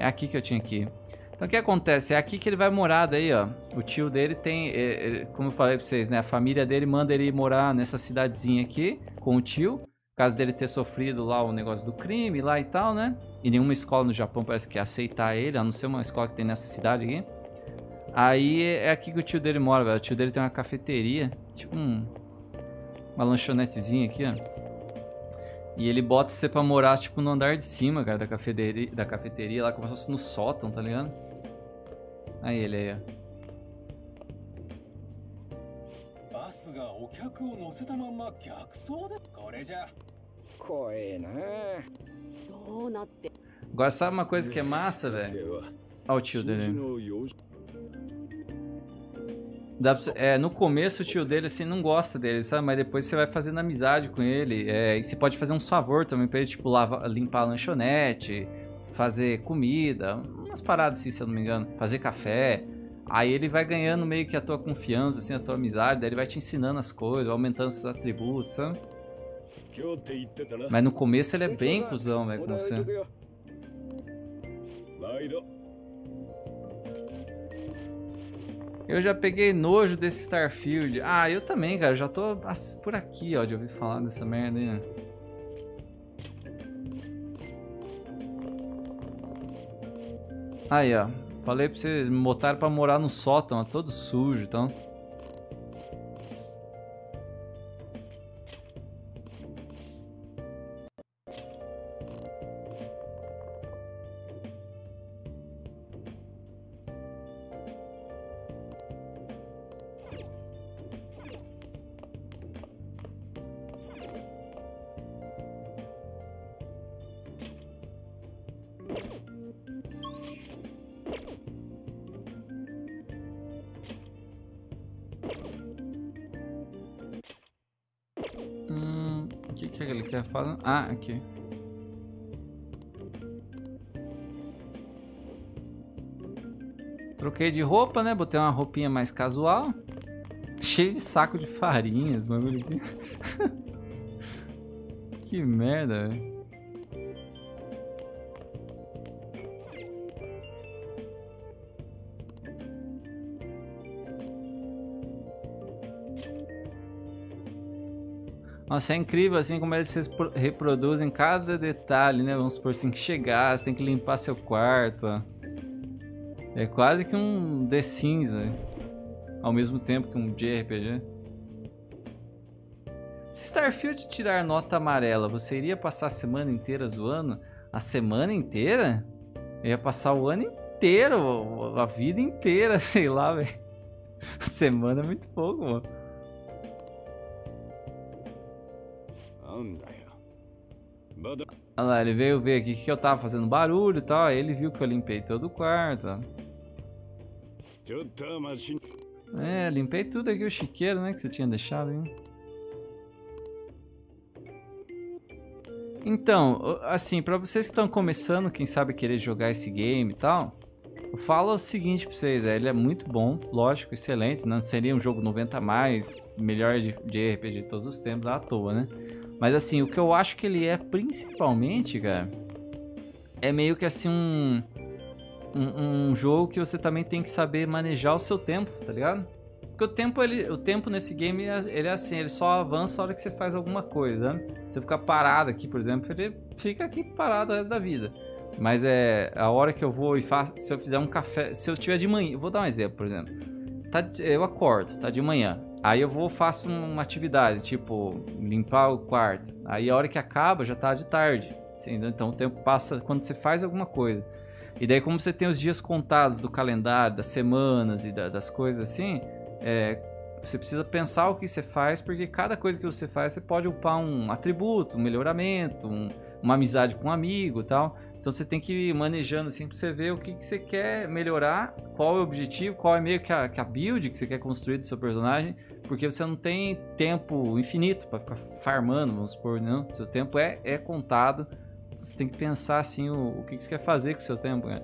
É aqui que eu tinha que ir. Então o que acontece? É aqui que ele vai morar daí, ó. O tio dele tem, é, é, como eu falei pra vocês, né? A família dele manda ele morar nessa cidadezinha aqui com o tio. Caso dele ter sofrido lá o negócio do crime lá e tal, né? E nenhuma escola no Japão parece que ia aceitar ele, a não ser uma escola que tem nessa cidade aqui. Aí é aqui que o tio dele mora, velho. O tio dele tem uma cafeteria, tipo um, uma lanchonetezinha aqui, ó. E ele bota você pra morar, tipo, no andar de cima, cara, da cafeteria, da cafeteria lá, como se fosse no sótão, tá ligado? Aí ele aí, ó. バスがお客を乗せたまんま逆走でこれじゃ怖えなどうなって Agora sabe uma coisa que é massa, で velho? は Olha o tio 新 dele. Dá pra, é, no começo o tio dele, assim, não gosta dele, sabe? Mas depois você vai fazendo amizade com ele. É, e você pode fazer uns favor também pra ele, tipo, lavar limpar a lanchonete, fazer comida, umas paradas assim, se eu não me engano. Fazer café. Aí ele vai ganhando meio que a tua confiança, assim, a tua amizade. Daí ele vai te ensinando as coisas, aumentando seus atributos, sabe? Mas no começo ele é bem cuzão, velho, com você. Eu já peguei nojo desse Starfield. Ah, eu também, cara. Já tô por aqui, ó, de ouvir falar dessa merda aí. Aí, ó. Falei pra vocês, me botaram pra morar no sótão, ó, todo sujo, então. Troquei de roupa, né? Botei uma roupinha mais casual. Cheio de saco de farinhas, bagulho aqui. [LAUGHS] que merda, velho. Nossa, é incrível assim como eles repro- reproduzem cada detalhe, né? Vamos supor, você tem que chegar, você tem que limpar seu quarto. ó. É quase que um The Sims, né? Ao mesmo tempo que um JRPG. Se Starfield tirar nota amarela, você iria passar a semana inteira zoando? A semana inteira? Eu ia passar o ano inteiro, a vida inteira, [LAUGHS] sei lá, velho. A semana é muito pouco, mano. Olha lá, ele veio ver aqui que eu tava fazendo barulho e tal. Aí ele viu que eu limpei todo o quarto. Ó. Assim. É, limpei tudo aqui o chiqueiro, né, que você tinha deixado, hein? Então, assim, para vocês que estão começando, quem sabe querer jogar esse game e tal, eu falo o seguinte para vocês, é, ele é muito bom, lógico, excelente, não seria um jogo 90 mais, melhor de, de RPG de todos os tempos, à toa, né? Mas assim, o que eu acho que ele é principalmente, cara, é meio que assim um um, um jogo que você também tem que saber manejar o seu tempo, tá ligado? Porque o tempo, ele, o tempo nesse game, é- ele é assim, ele só avança a hora que você faz alguma coisa, né? Você ficar parado aqui, por exemplo, ele fica aqui parado o resto da vida. Mas é a hora que eu vou e faço, se eu fizer um café, se eu tiver de manhã, vou dar um exemplo, por exemplo. tá, eu acordo, tá de manhã. Aí eu vou faço uma atividade, tipo limpar o quarto. Aí a hora que acaba já tá de tarde. então o tempo passa quando você faz alguma coisa. E daí como você tem os dias contados do calendário, das semanas e da- das coisas assim, é, você precisa pensar o que você faz, porque cada coisa que você faz você pode upar um atributo, um melhoramento, um- uma amizade com um amigo tal. Então você tem que ir manejando assim pra você ver o que, que você quer melhorar, qual é o objetivo, qual é meio que a, que a build que você quer construir do seu personagem, porque você não tem tempo infinito pra ficar farmando, vamos supor, não. Seu tempo é, é contado. Você tem que pensar assim o, o que, você quer fazer com o seu tempo, né?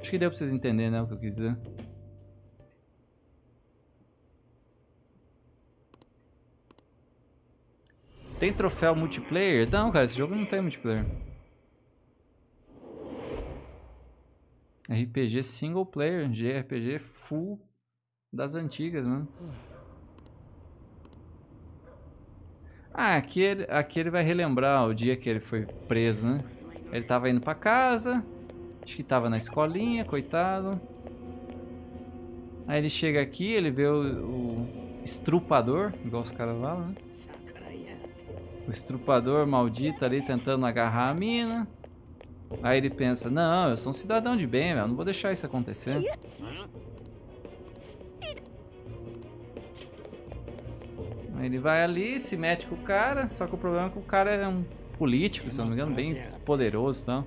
Acho que deu pra vocês entenderem, né, o que eu quis dizer. Tem troféu multiplayer? Não, cara, esse jogo não tem multiplayer. RPG single player, JRPG full das antigas, mano. Ah, aqui ele, aqui ele vai relembrar o dia que ele foi preso, né? Ele tava indo pra casa, acho que tava na escolinha, coitado. Aí ele chega aqui, ele vê o, o estrupador, igual os caras falam, né? O estrupador maldito ali tentando agarrar a mina. Aí ele pensa, não, eu sou um cidadão de bem, velho, não vou deixar isso acontecer. Ele vai ali, se mete com o cara, só que o problema é que o cara é um político, se não me engano, bem poderoso e tal.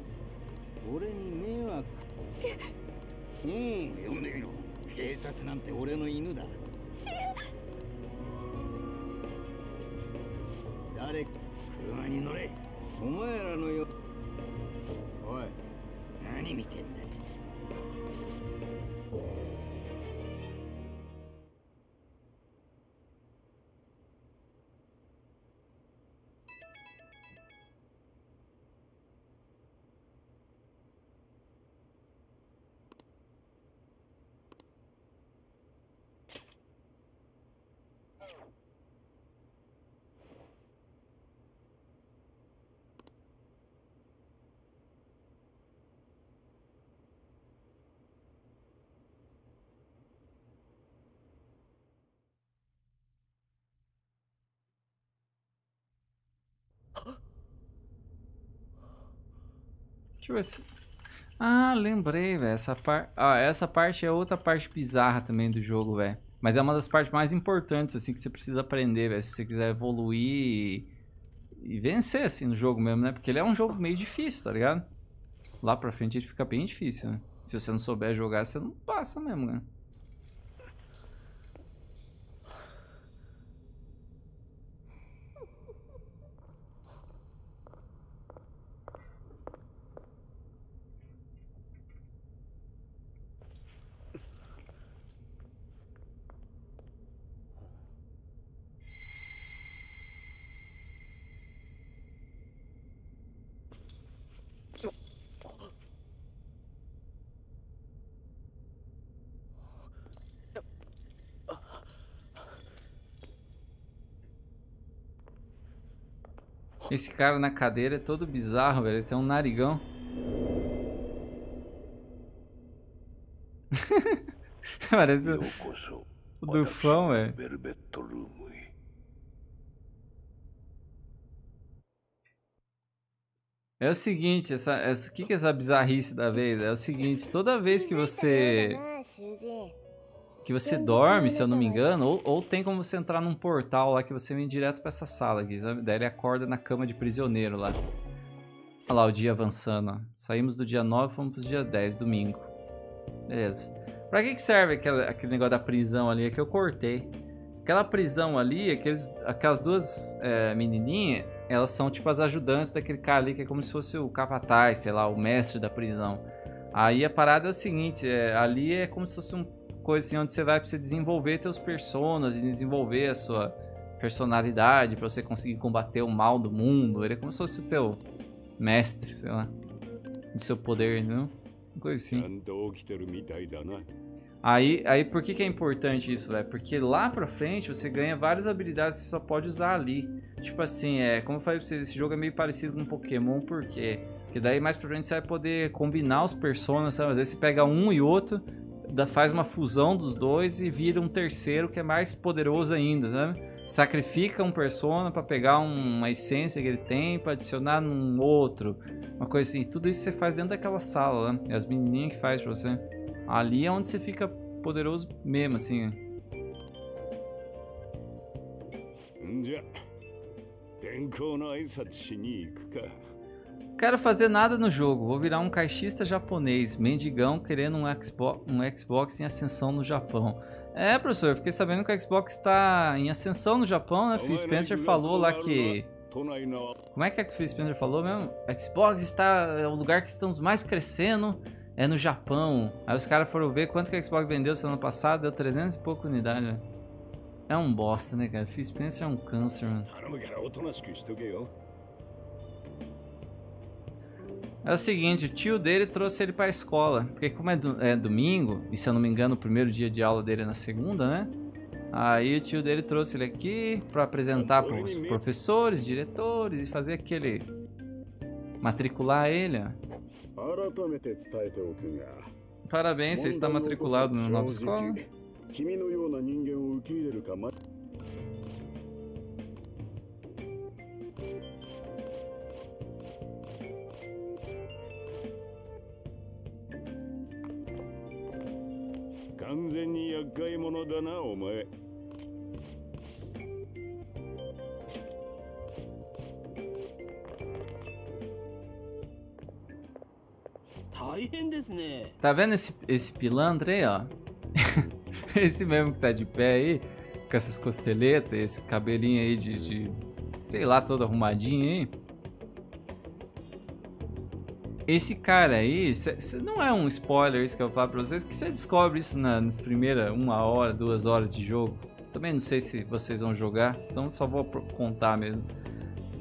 Deixa eu ver se... Ah, lembrei, velho. Essa, par... ah, essa parte é outra parte bizarra também do jogo, velho. Mas é uma das partes mais importantes, assim, que você precisa aprender, velho. Se você quiser evoluir e... e vencer, assim, no jogo mesmo, né? Porque ele é um jogo meio difícil, tá ligado? Lá pra frente ele fica bem difícil, né? Se você não souber jogar, você não passa mesmo, né? Esse cara na cadeira é todo bizarro, velho. Ele tem um narigão. [LAUGHS] Parece o, o Dufão, velho. É o seguinte, essa, essa, que que é essa bizarrice da vez? É o seguinte, toda vez que você que você dorme, se eu não me engano, ou, ou tem como você entrar num portal lá que você vem direto pra essa sala aqui, sabe? Daí ele acorda na cama de prisioneiro lá. Olha lá o dia avançando, ó. Saímos do dia 9 fomos pro dia 10, domingo. Beleza. Pra que, que serve aquele, aquele negócio da prisão ali? É que eu cortei. Aquela prisão ali, aqueles, aquelas duas é, menininhas, elas são tipo as ajudantes daquele cara ali, que é como se fosse o capataz, sei lá, o mestre da prisão. Aí a parada é o seguinte, é, ali é como se fosse uma coisa assim onde você vai para você desenvolver seus personas, desenvolver a sua personalidade para você conseguir combater o mal do mundo. Ele é como se fosse o teu mestre, sei lá, do seu poder, não? Uma coisa assim. Aí, aí por que, que é importante isso, velho? Porque lá pra frente você ganha várias habilidades que você só pode usar ali. Tipo assim, é, como eu falei pra vocês, esse jogo é meio parecido com Pokémon, por quê? Porque daí mais pra frente você vai poder combinar os personas, sabe? Às vezes você pega um e outro, faz uma fusão dos dois e vira um terceiro que é mais poderoso ainda, sabe? Sacrifica um persona pra pegar um- uma essência que ele tem pra adicionar num outro, uma coisa assim. Tudo isso você faz dentro daquela sala, né? É as menininhas que faz pra você. Ali é onde você fica poderoso mesmo, assim. んじゃ健康の挨拶しに行くか Quero fazer nada no jogo, vou virar um caixista japonês, mendigão querendo um Xbox, um Xbox em ascensão no Japão. É, professor, eu fiquei sabendo que o Xbox está em ascensão no Japão, né? Phil Spencer falou lá que. Como é que é que o Phil Spencer falou mesmo? Xbox está é o lugar que estamos mais crescendo, é no Japão. Aí os caras foram ver quanto que o Xbox vendeu semana passada, deu 300 e pouco unidades, né? É um bosta, né, cara? Phil Spencer é um câncer, mano. É o seguinte, o tio dele trouxe ele pra escola. Porque como é, do, é domingo, e se eu não me engano, o primeiro dia de aula dele é na segunda, né? Aí o tio dele trouxe ele aqui para apresentar para os professores, diretores e fazer aquele matricular ele. Parabéns, você está matriculado na nova escola. 君のような人間を受け入れるかま 完全に厄介者だなお前大変ですね Tá vendo esse, esse pilantra aí, ó? [LAUGHS] esse mesmo que tá de pé aí, com essas costeletas, esse cabelinho aí de, de sei lá, todo arrumadinho aí. Esse cara aí, cê- cê- não é um spoiler isso que eu falo pra vocês, que você descobre isso na, nas primeiras uma hora, duas horas de jogo. Também não sei se vocês vão jogar, então só vou contar mesmo.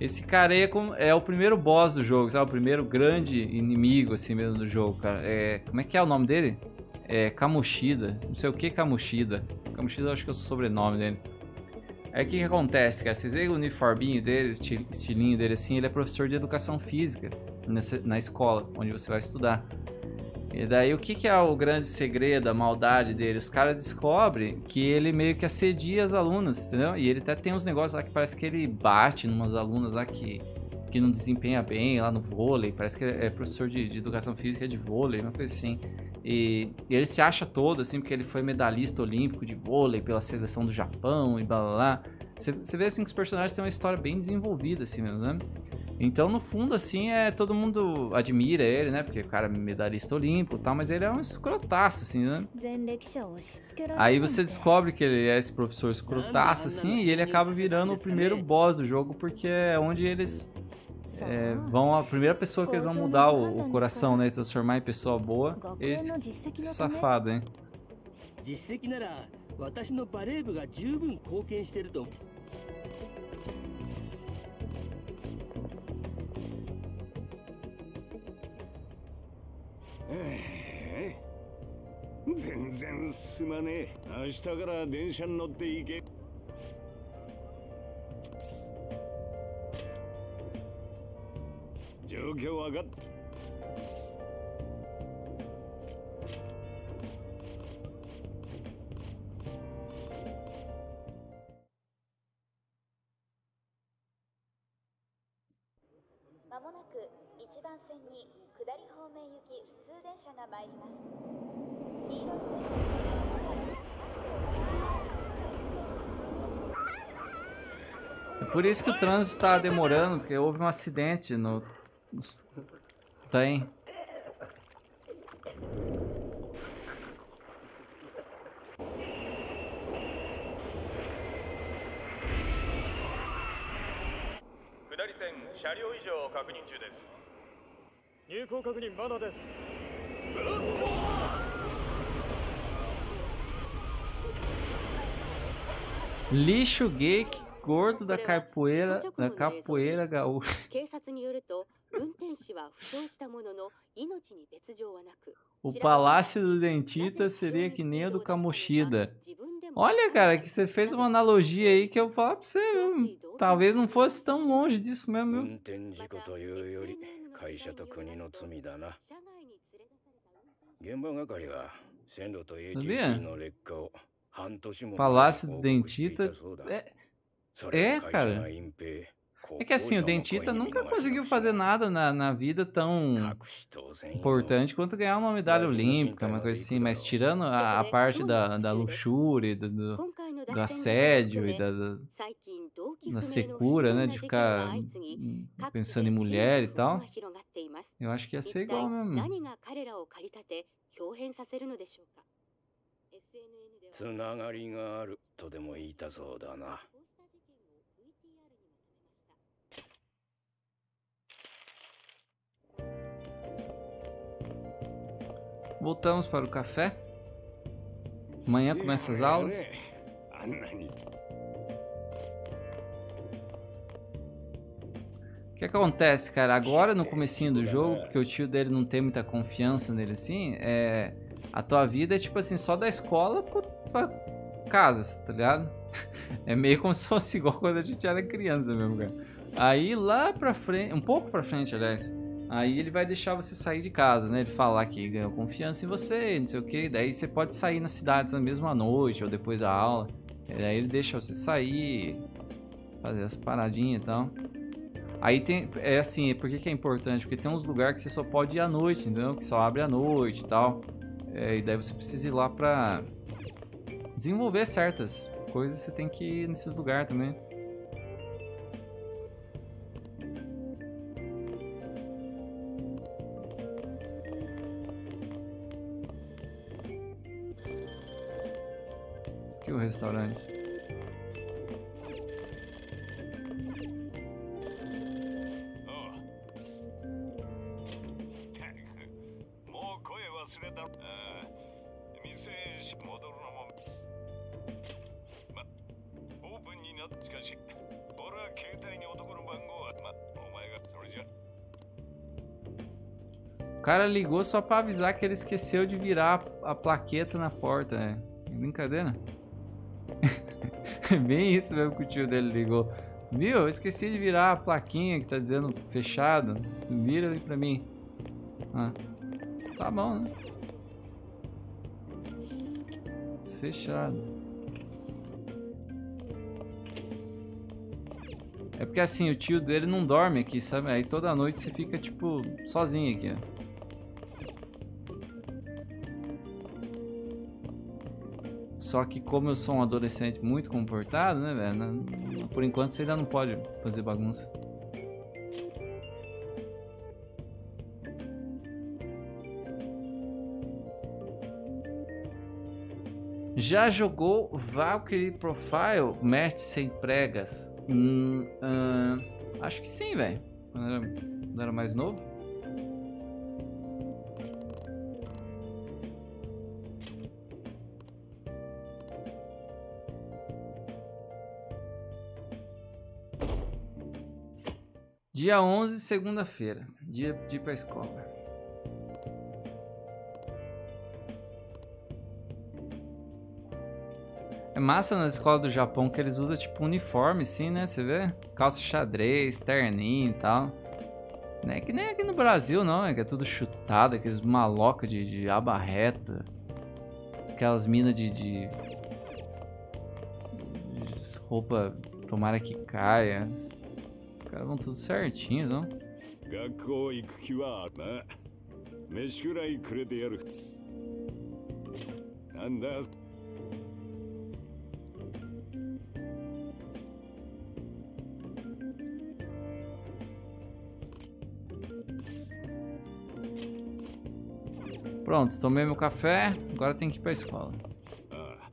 Esse cara aí é, como- é o primeiro boss do jogo, sabe? O primeiro grande inimigo, assim mesmo, do jogo, cara. É, como é que é o nome dele? É Kamoshida. Não sei o que Kamoshida. Kamoshida eu acho que é o sobrenome dele. Aí o que, que acontece, cara? Vocês veem o uniforminho dele, o esti- estilinho dele assim, ele é professor de educação física na escola, onde você vai estudar. E daí o que, que é o grande segredo, a maldade dele? Os caras descobrem que ele meio que assedia as alunas, entendeu? E ele até tem uns negócios lá que parece que ele bate numas alunas lá que, que não desempenha bem lá no vôlei. Parece que é professor de, de educação física de vôlei, uma coisa assim. E, e ele se acha todo, assim, porque ele foi medalhista olímpico de vôlei pela seleção do Japão e blá blá blá. Você vê assim que os personagens têm uma história bem desenvolvida, assim mesmo, né? Então, no fundo, assim, é todo mundo admira ele, né? Porque o cara é medalhista olímpico e tal, mas ele é um escrotaço, assim, né? Aí você descobre que ele é esse professor escrotaço, assim, e ele acaba virando o primeiro boss do jogo, porque é onde eles é, vão a primeira pessoa que eles vão mudar o, o coração, né? Transformar em pessoa boa. Esse safado, hein? 私のバレー部が十分貢献してると。全然進まねえ。明日から電車に乗って行け。状況分かっ。線に下り方面行き普通電車が参ります黄色い É por isso que o trânsito tá demorando, porque houve um acidente no. nos- Tem. Lixo gay que gordo da capoeira, da capoeira gaúcha. [LAUGHS] 警察によると運転手は負傷したものの命に別状はなく O palácio do dentista seria que nem o do Kamoshida. Olha, cara, que você fez uma analogia aí que eu vou falar pra você, viu? talvez não fosse tão longe disso mesmo, viu? 運転事故というより会社と国の罪だな現場係は 線路とSabia? HC の劣化を半年も Palácio 報 do 告してい Dentita. たそうだ É, それを é, 会社 cara. が隠蔽 é que assim, o Dentita nunca conseguiu fazer nada na, na vida tão 隠し当然よ importante quanto ganhar uma medalha Mas, olímpica, assim, uma cara, coisa assim, líquido mas não. tirando a, a parte da, da luxúria, e do, do, 今回の do 脱線事 assédio 故を含 e め da, da, 最近動機不 da 明の不 secura, 自 né, 然 de な事件 ficar が相次ぎ hum, 各地 pensando で em 深 mulher e い不安 tal, が広がっています eu acho que ia ser 一体 igual mesmo. 何が彼らを駆り立て表変させるのでしょうか CNN ではつながりがあるとでも言いたそうだなこうした事件を VTR にまとめました Voltamos para o café. Amanhã começa as aulas. あんなに O que acontece, cara? Agora no comecinho do jogo, porque o tio dele não tem muita confiança nele assim, é. A tua vida é tipo assim, só da escola pro- pra casa, tá ligado? [LAUGHS] É meio como se fosse igual quando a gente era criança mesmo, cara. Aí lá pra frente, um pouco pra frente, aliás. Aí ele vai deixar você sair de casa, né? Ele falar que ganhou confiança em você, não sei o que. Daí você pode sair nas cidades na mesma noite ou depois da aula. Daí ele deixa você sair, fazer as paradinhas e tal. Aí tem. É assim, por que, que é importante? Porque tem uns lugares que você só pode ir à noite, entendeu? Que só abre à noite e tal. É, e daí você precisa ir lá pra desenvolver certas coisas, você tem que ir nesses lugares também. じゃ [LAUGHS] O cara ligou só pra avisar que ele esqueceu de virar a plaqueta na porta? É brincadeira? [LAUGHS] Bem isso mesmo que o tio dele ligou. Viu? Eu esqueci de virar a plaquinha que tá dizendo fechado. Vira aí pra mim. Ah, tá bom, né? Fechado. É porque assim, o tio dele não dorme aqui, sabe? Aí toda noite você fica, tipo, sozinho aqui, ó. Só que como eu sou um adolescente muito comportado, né, velho? Por enquanto você ainda não pode fazer bagunça. Já jogou Valkyrie Profile Match sem pregas? Hum, ahn, acho que sim, velho. Quando quando era mais novo. Dia 11, segunda-feira. Dia de ir pra escola. É massa na escola do Japão que eles usam tipo uniforme, sim, né? Você vê? Calça xadrez, terninho e tal. Não é que nem aqui no Brasil, não, é que é tudo chutado, aqueles maloca de, de aba reta. Aquelas minas de, de. de roupa, tomara que caia caras vão tudo certinho, não? Pronto, tomei meu café, agora tem que ir para a escola. Ah.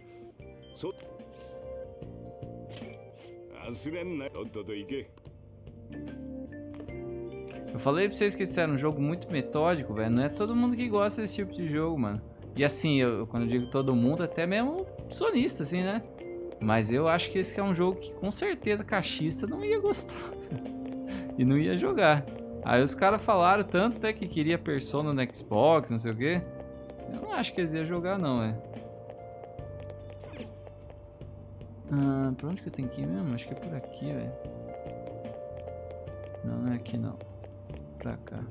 Eu falei pra vocês que esse era um jogo muito metódico, velho. Não é todo mundo que gosta desse tipo de jogo, mano. E assim, eu, quando eu digo todo mundo, até mesmo sonista, assim, né? Mas eu acho que esse é um jogo que com certeza cachista não ia gostar. [LAUGHS] e não ia jogar. Aí os caras falaram tanto até que queria Persona no Xbox, não sei o quê. Eu não acho que eles iam jogar, não, é. Ah, pra onde que eu tenho que ir mesmo? Acho que é por aqui, velho. Não, não é aqui não. Pra cá.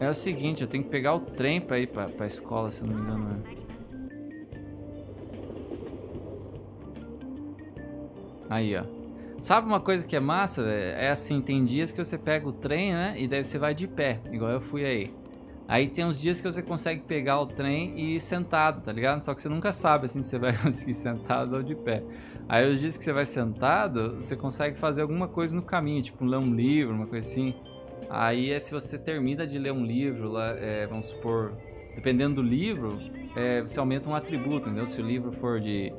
É o seguinte, eu tenho que pegar o trem pra ir pra, pra escola, se não me engano. Né? Aí, ó. Sabe uma coisa que é massa? É assim, tem dias que você pega o trem, né? E daí você vai de pé, igual eu fui aí. Aí tem uns dias que você consegue pegar o trem e ir sentado, tá ligado? Só que você nunca sabe, assim, [LAUGHS] se você vai conseguir sentado ou de pé. Aí os dias que você vai sentado, você consegue fazer alguma coisa no caminho, tipo ler um livro, uma coisa assim. Aí é se você termina de ler um livro, lá, é, vamos supor, dependendo do livro, é, você aumenta um atributo, entendeu? Se o livro for de,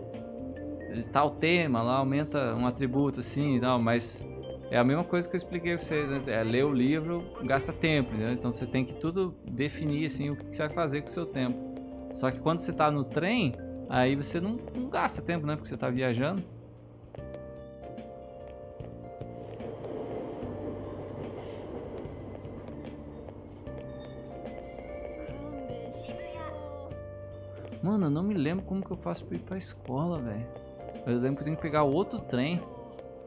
de tal tema, lá aumenta um atributo assim e tal, mas é a mesma coisa que eu expliquei pra você, né? É, ler o livro gasta tempo, entendeu? Então você tem que tudo definir assim o que você vai fazer com o seu tempo. Só que quando você tá no trem, aí você não, não gasta tempo, né? Porque você tá viajando. Mano, eu não me lembro como que eu faço pra ir pra escola, velho. Eu lembro que eu tenho que pegar outro trem.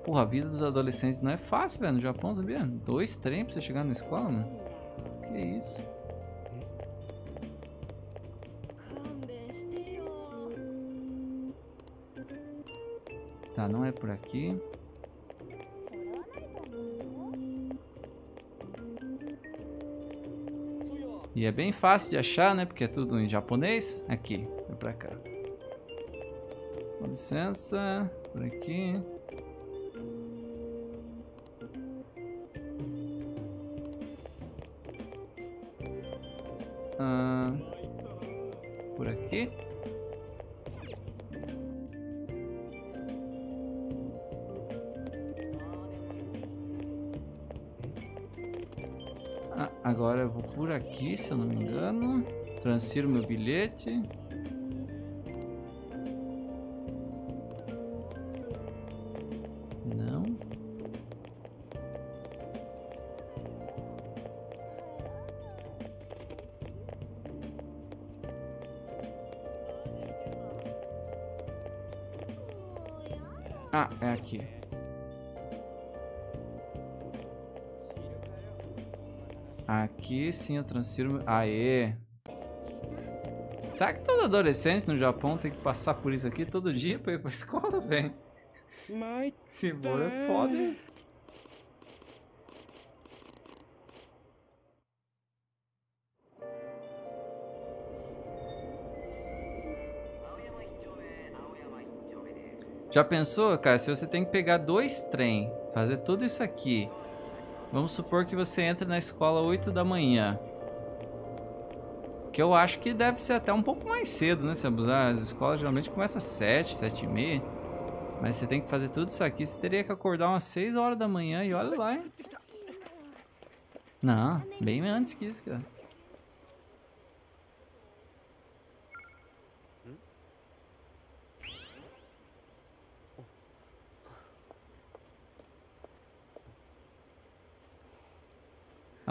Porra, a vida dos adolescentes não é fácil, velho. No Japão, sabia? Dois trens pra você chegar na escola, mano. Que isso? Tá, não é por aqui. E é bem fácil de achar, né? Porque é tudo em japonês. Aqui, é pra cá. Com licença, por aqui. Aqui, se eu não me engano. Transfiro meu bilhete. Não. Ah, é aqui. Aqui sim eu transfiro. Aê! Será que todo adolescente no Japão tem que passar por isso aqui todo dia pra ir pra [LAUGHS] escola, velho? Se for é foda, hein? Já pensou, cara, se você tem que pegar dois trem, fazer tudo isso aqui. Vamos supor que você entra na escola 8 da manhã. Que eu acho que deve ser até um pouco mais cedo, né? Se abusar, as escolas geralmente começam às 7, 7 e meia. Mas você tem que fazer tudo isso aqui, você teria que acordar umas 6 horas da manhã e olha lá, hein? Não, bem antes que isso, cara.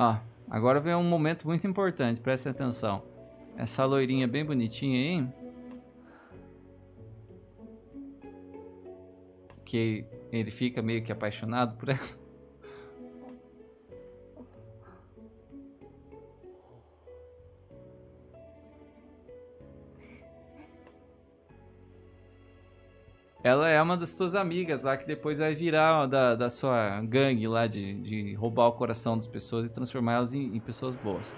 Ó, agora vem um momento muito importante, prestem atenção. Essa loirinha bem bonitinha aí. Que ele fica meio que apaixonado por ela. Ela é uma das suas amigas lá que depois vai virar da, da sua gangue lá de, de roubar o coração das pessoas e transformá-las em, em pessoas boas.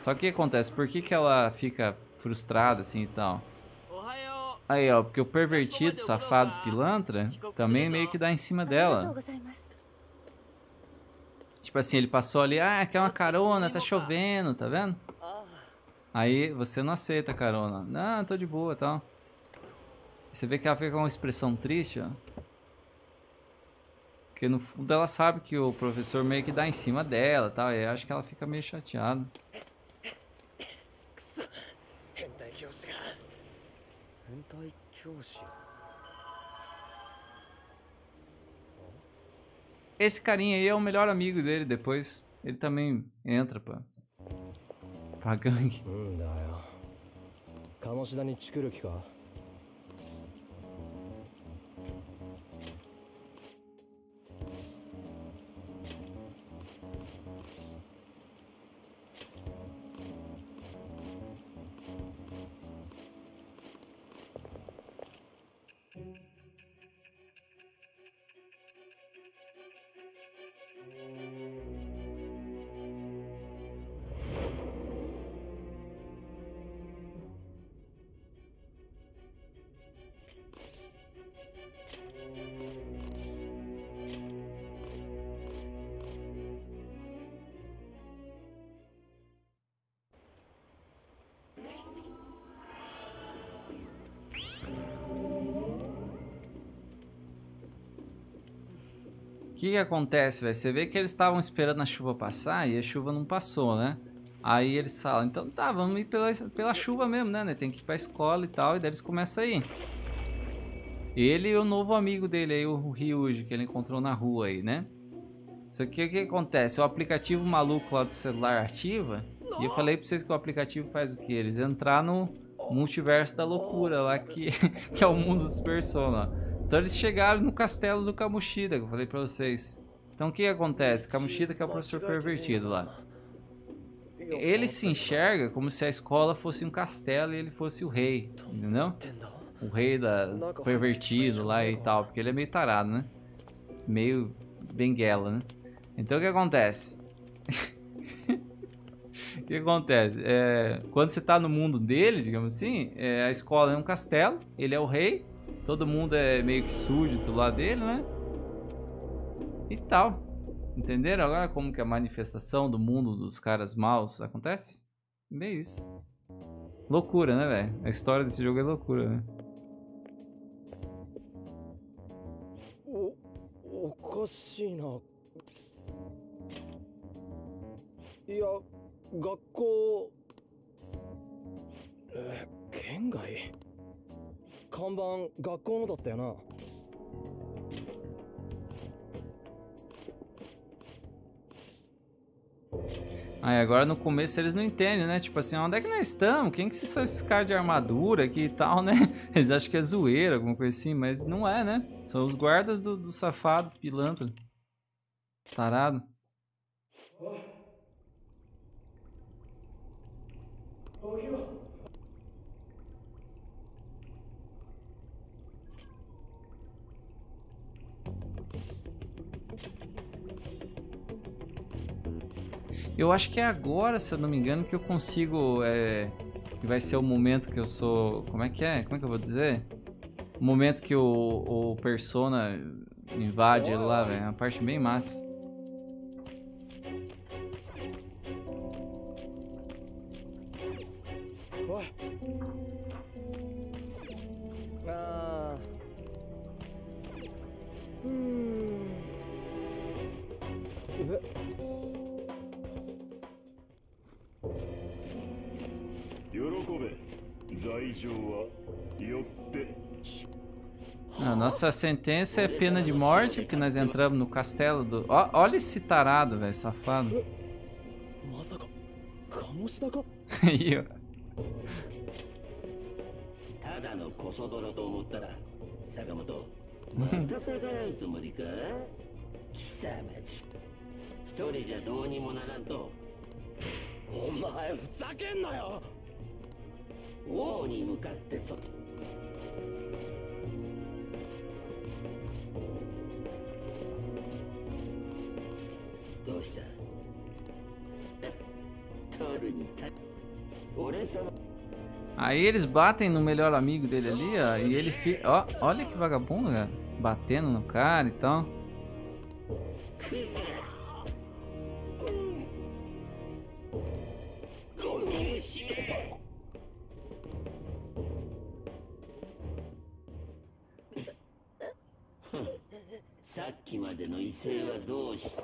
Só que o que acontece? Por que, que ela fica frustrada assim e tal? Aí, ó, porque o pervertido, safado, pilantra, também meio que dá em cima dela. Tipo assim, ele passou ali, ah, quer uma [LAUGHS] carona, tá chovendo, tá vendo? Aí você não aceita a carona. Não, tô de boa e tal. Você vê que ela fica com uma expressão triste, ó. Porque no fundo ela sabe que o professor meio que dá em cima dela tal. E acho que ela fica meio chateada. Esse carinha aí é o melhor amigo dele depois. Ele também entra pra, pra gangue. Que, que acontece, velho? Você vê que eles estavam esperando a chuva passar e a chuva não passou, né? Aí eles falam, então tá, vamos ir pela, pela chuva mesmo, né? Tem que ir pra escola e tal, e daí eles começam a ir. Ele e o novo amigo dele aí, o Ryuji, que ele encontrou na rua aí, né? Só que o que acontece? O aplicativo maluco lá do celular ativa, e eu falei pra vocês que o aplicativo faz o que? Eles entrar no multiverso da loucura lá, que, [LAUGHS] que é o mundo dos Persona. Então eles chegaram no castelo do Kamushida, que eu falei pra vocês. Então o que acontece? Kamushida que é o professor pervertido lá. Ele se enxerga como se a escola fosse um castelo e ele fosse o rei, entendeu? O rei da pervertido lá e tal, porque ele é meio tarado, né? Meio benguela, né? Então o que acontece? [LAUGHS] o que acontece? É, quando você tá no mundo dele, digamos assim, é, a escola é um castelo, ele é o rei, todo mundo é meio que sujo do lado dele, né? E tal. Entenderam agora como que a manifestação do mundo dos caras maus acontece? Meio isso. Loucura, né, velho? A história desse jogo é loucura, né? おおかしいないや学校え県外 看板学校のだったよな Aí agora no começo eles não entendem, né? Tipo assim, onde é que nós estamos? Quem que são esses caras de armadura aqui e tal, né? [LAUGHS] Eles acham que é zoeira, alguma coisa assim, mas não é, né? São os guardas do, do safado, pilantra. Tarado. Eu acho que é agora, se eu não me engano, que eu consigo. É, que vai ser o momento que eu sou. Como é que é? Como é que eu vou dizer? O momento que o, o Persona invade ele lá, velho. É uma parte bem massa. A nossa sentença é pena de morte, porque nós entramos no castelo do. Ó, olha esse tarado, velho, safado. まさか鴨志田か [LAUGHS] Aí, ó. ただのコソ泥と思ったら坂本また逆らうつもりか貴様ち一人じゃどうにもならんとお前ふざけんなよ 王に向かってそどうした取るにた俺様 Aí eles batem no melhor amigo dele ali, ó, e ele fica. Ó, olha que vagabundo, cara. Batendo no cara e tal. さっきまでの威勢はどうした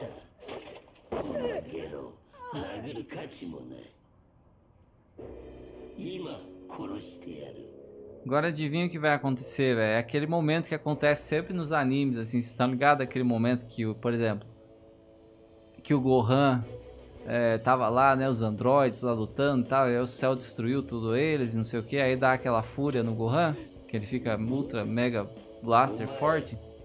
このゲロ殴る価値もない今殺してやる Agora adivinha o que vai acontecer, velho. É aquele momento que acontece sempre nos animes, assim, você tá ligado? Aquele momento que, o, por exemplo, que o Gohan é, tava lá, né? Os androides lá lutando e tal, e aí o céu destruiu tudo eles e não sei o que, aí dá aquela fúria no Gohan, que ele fica ultra, mega blaster forte.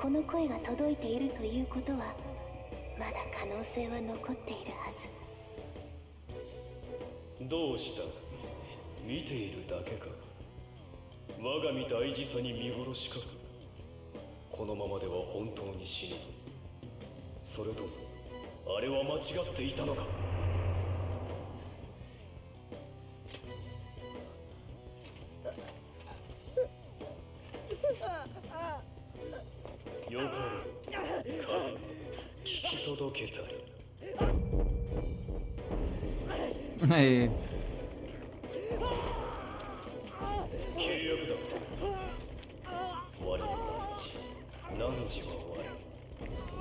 この声が届いているということはまだ可能性は残っているはず。どうした？見ているだけか。我が身大事さに見殺しか？このままでは本当に死ぬぞ。それともあれは間違っていたのか？よかろう聞き届けたり Aí. 契約だ我の何時は終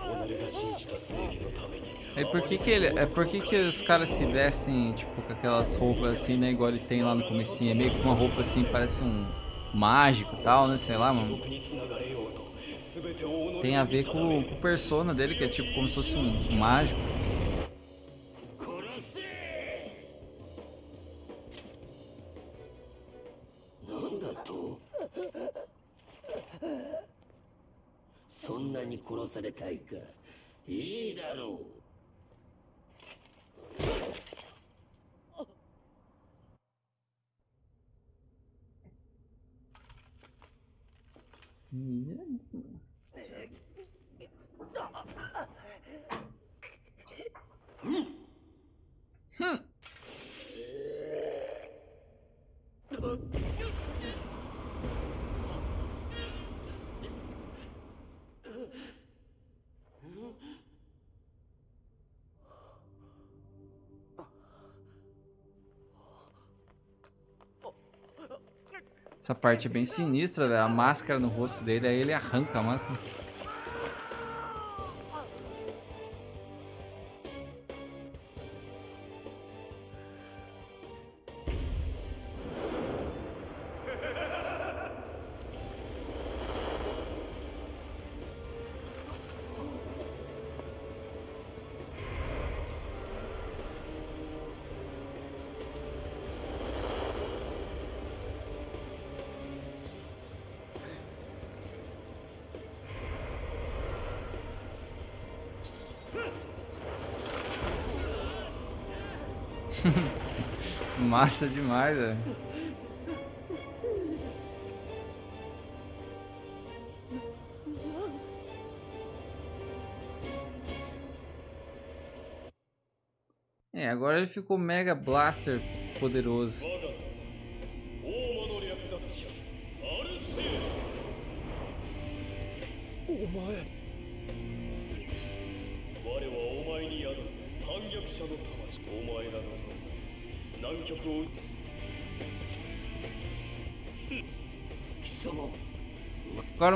わる己が信じた正義のために Aí por que que ele, é por que que os caras se vestem tipo com aquelas roupas assim, né, igual ele tem lá no comecinho, é meio que uma roupa assim, parece um mágico e tal, né, sei lá, mano. Tem a ver com, o persona dele, que é tipo como se fosse um, um mágico. Essa parte é bem sinistra, velho. A máscara no rosto dele, aí ele arranca a máscara. Massa demais, velho. É, agora ele ficou Mega Blaster poderoso.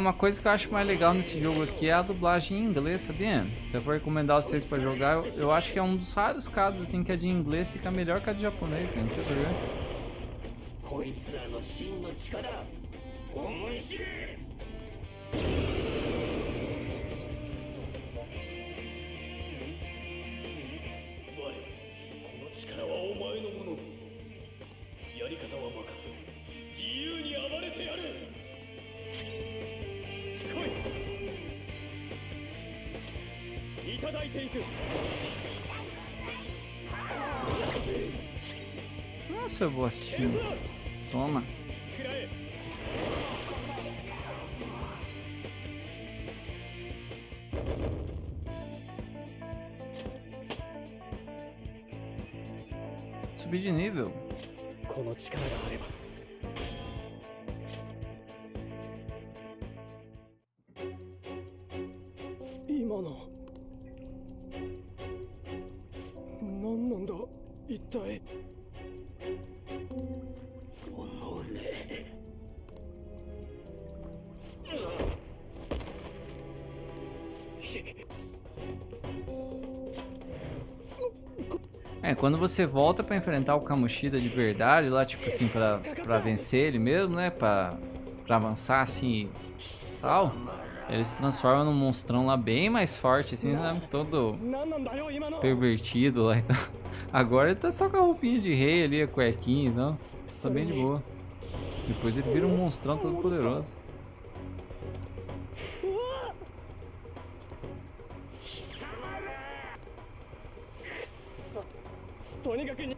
Uma coisa que eu acho mais legal nesse jogo aqui é a dublagem em inglês, sabia? Se eu for recomendar vocês pra jogar, eu, eu acho que é um dos raros casos assim que a de inglês fica melhor que a de japonês, né? Isso, bostinho. Toma. Subir de nível. quando você volta para enfrentar o Kamoshida de verdade, lá, tipo assim, pra, pra vencer ele mesmo, né? Pra, pra avançar assim e tal. Ele se transforma num monstrão lá bem mais forte, assim, né? todo pervertido lá. Então. [LAUGHS] Agora ele tá só com a roupinha de rei ali, a cuequinha, então. Tá bem de boa. Depois ele vira um monstrão todo poderoso. とにかくに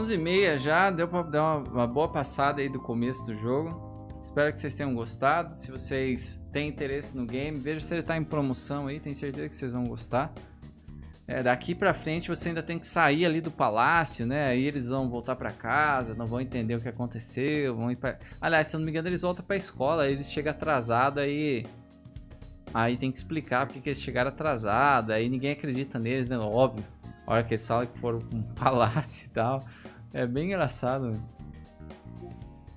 11h30 já, deu pra dar uma, uma boa passada aí do começo do jogo. Espero que vocês tenham gostado. Se vocês têm interesse no game, veja se ele tá em promoção aí, tenho certeza que vocês vão gostar. É, daqui pra frente você ainda tem que sair ali do palácio, né? Aí eles vão voltar pra casa, não vão entender o que aconteceu, vão ir pra... Aliás, se eu não me engano, eles voltam pra escola, aí eles chegam atrasados, aí... Aí tem que explicar porque que eles chegaram atrasados, aí ninguém acredita neles, né? Óbvio. A hora que eles falam que foram pra um [LAUGHS] palácio e tal. É bem engraçado.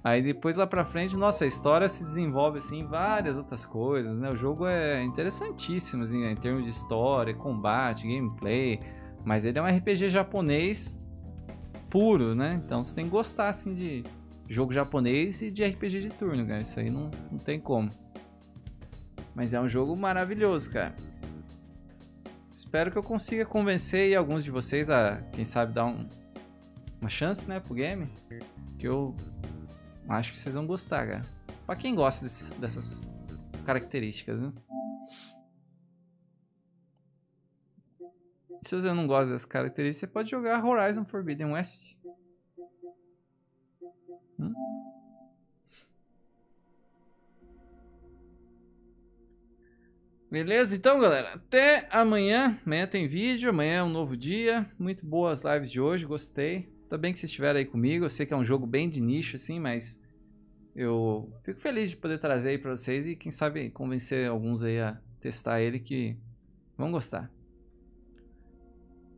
Aí depois lá pra frente, nossa, a história se desenvolve assim em várias outras coisas, né? O jogo é interessantíssimo assim, em termos de história, combate, gameplay, mas ele é um RPG japonês puro, né? Então você tem que gostar assim de jogo japonês e de RPG de turno, cara. Isso aí não, não tem como. Mas é um jogo maravilhoso, cara. Espero que eu consiga convencer alguns de vocês a, quem sabe, dar um, uma chance, né, pro game. Que eu acho que vocês vão gostar, cara. Pra quem gosta desses, dessas características, né? Se você não gosta dessas características, você pode jogar Horizon Forbidden West. Hum? Beleza? Então, galera, até amanhã. Amanhã tem vídeo, amanhã é um novo dia. Muito boas lives de hoje, gostei. Tá bem que vocês estiveram aí comigo. Eu sei que é um jogo bem de nicho, assim, mas eu fico feliz de poder trazer aí pra vocês e quem sabe convencer alguns aí a testar ele que vão gostar.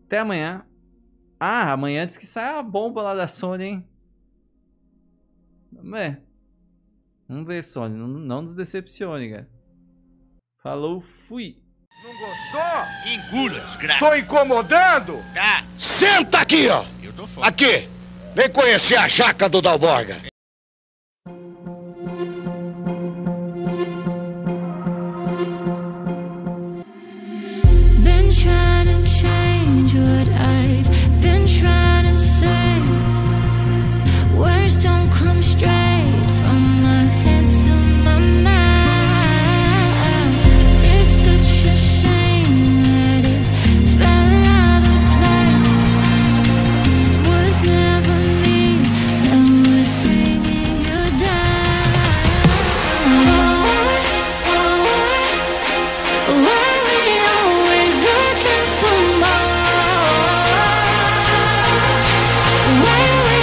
Até amanhã. Ah, amanhã antes que saia a bomba lá da Sony, hein? Vamos ver. Vamos ver, Sony. Não, não nos decepcione, cara. Falou, fui. Não gostou? Engula, desgraça. Tô incomodando? Tá. Senta aqui, ó. Aqui, vem conhecer a jaca do Dalborga. Words don't come straight.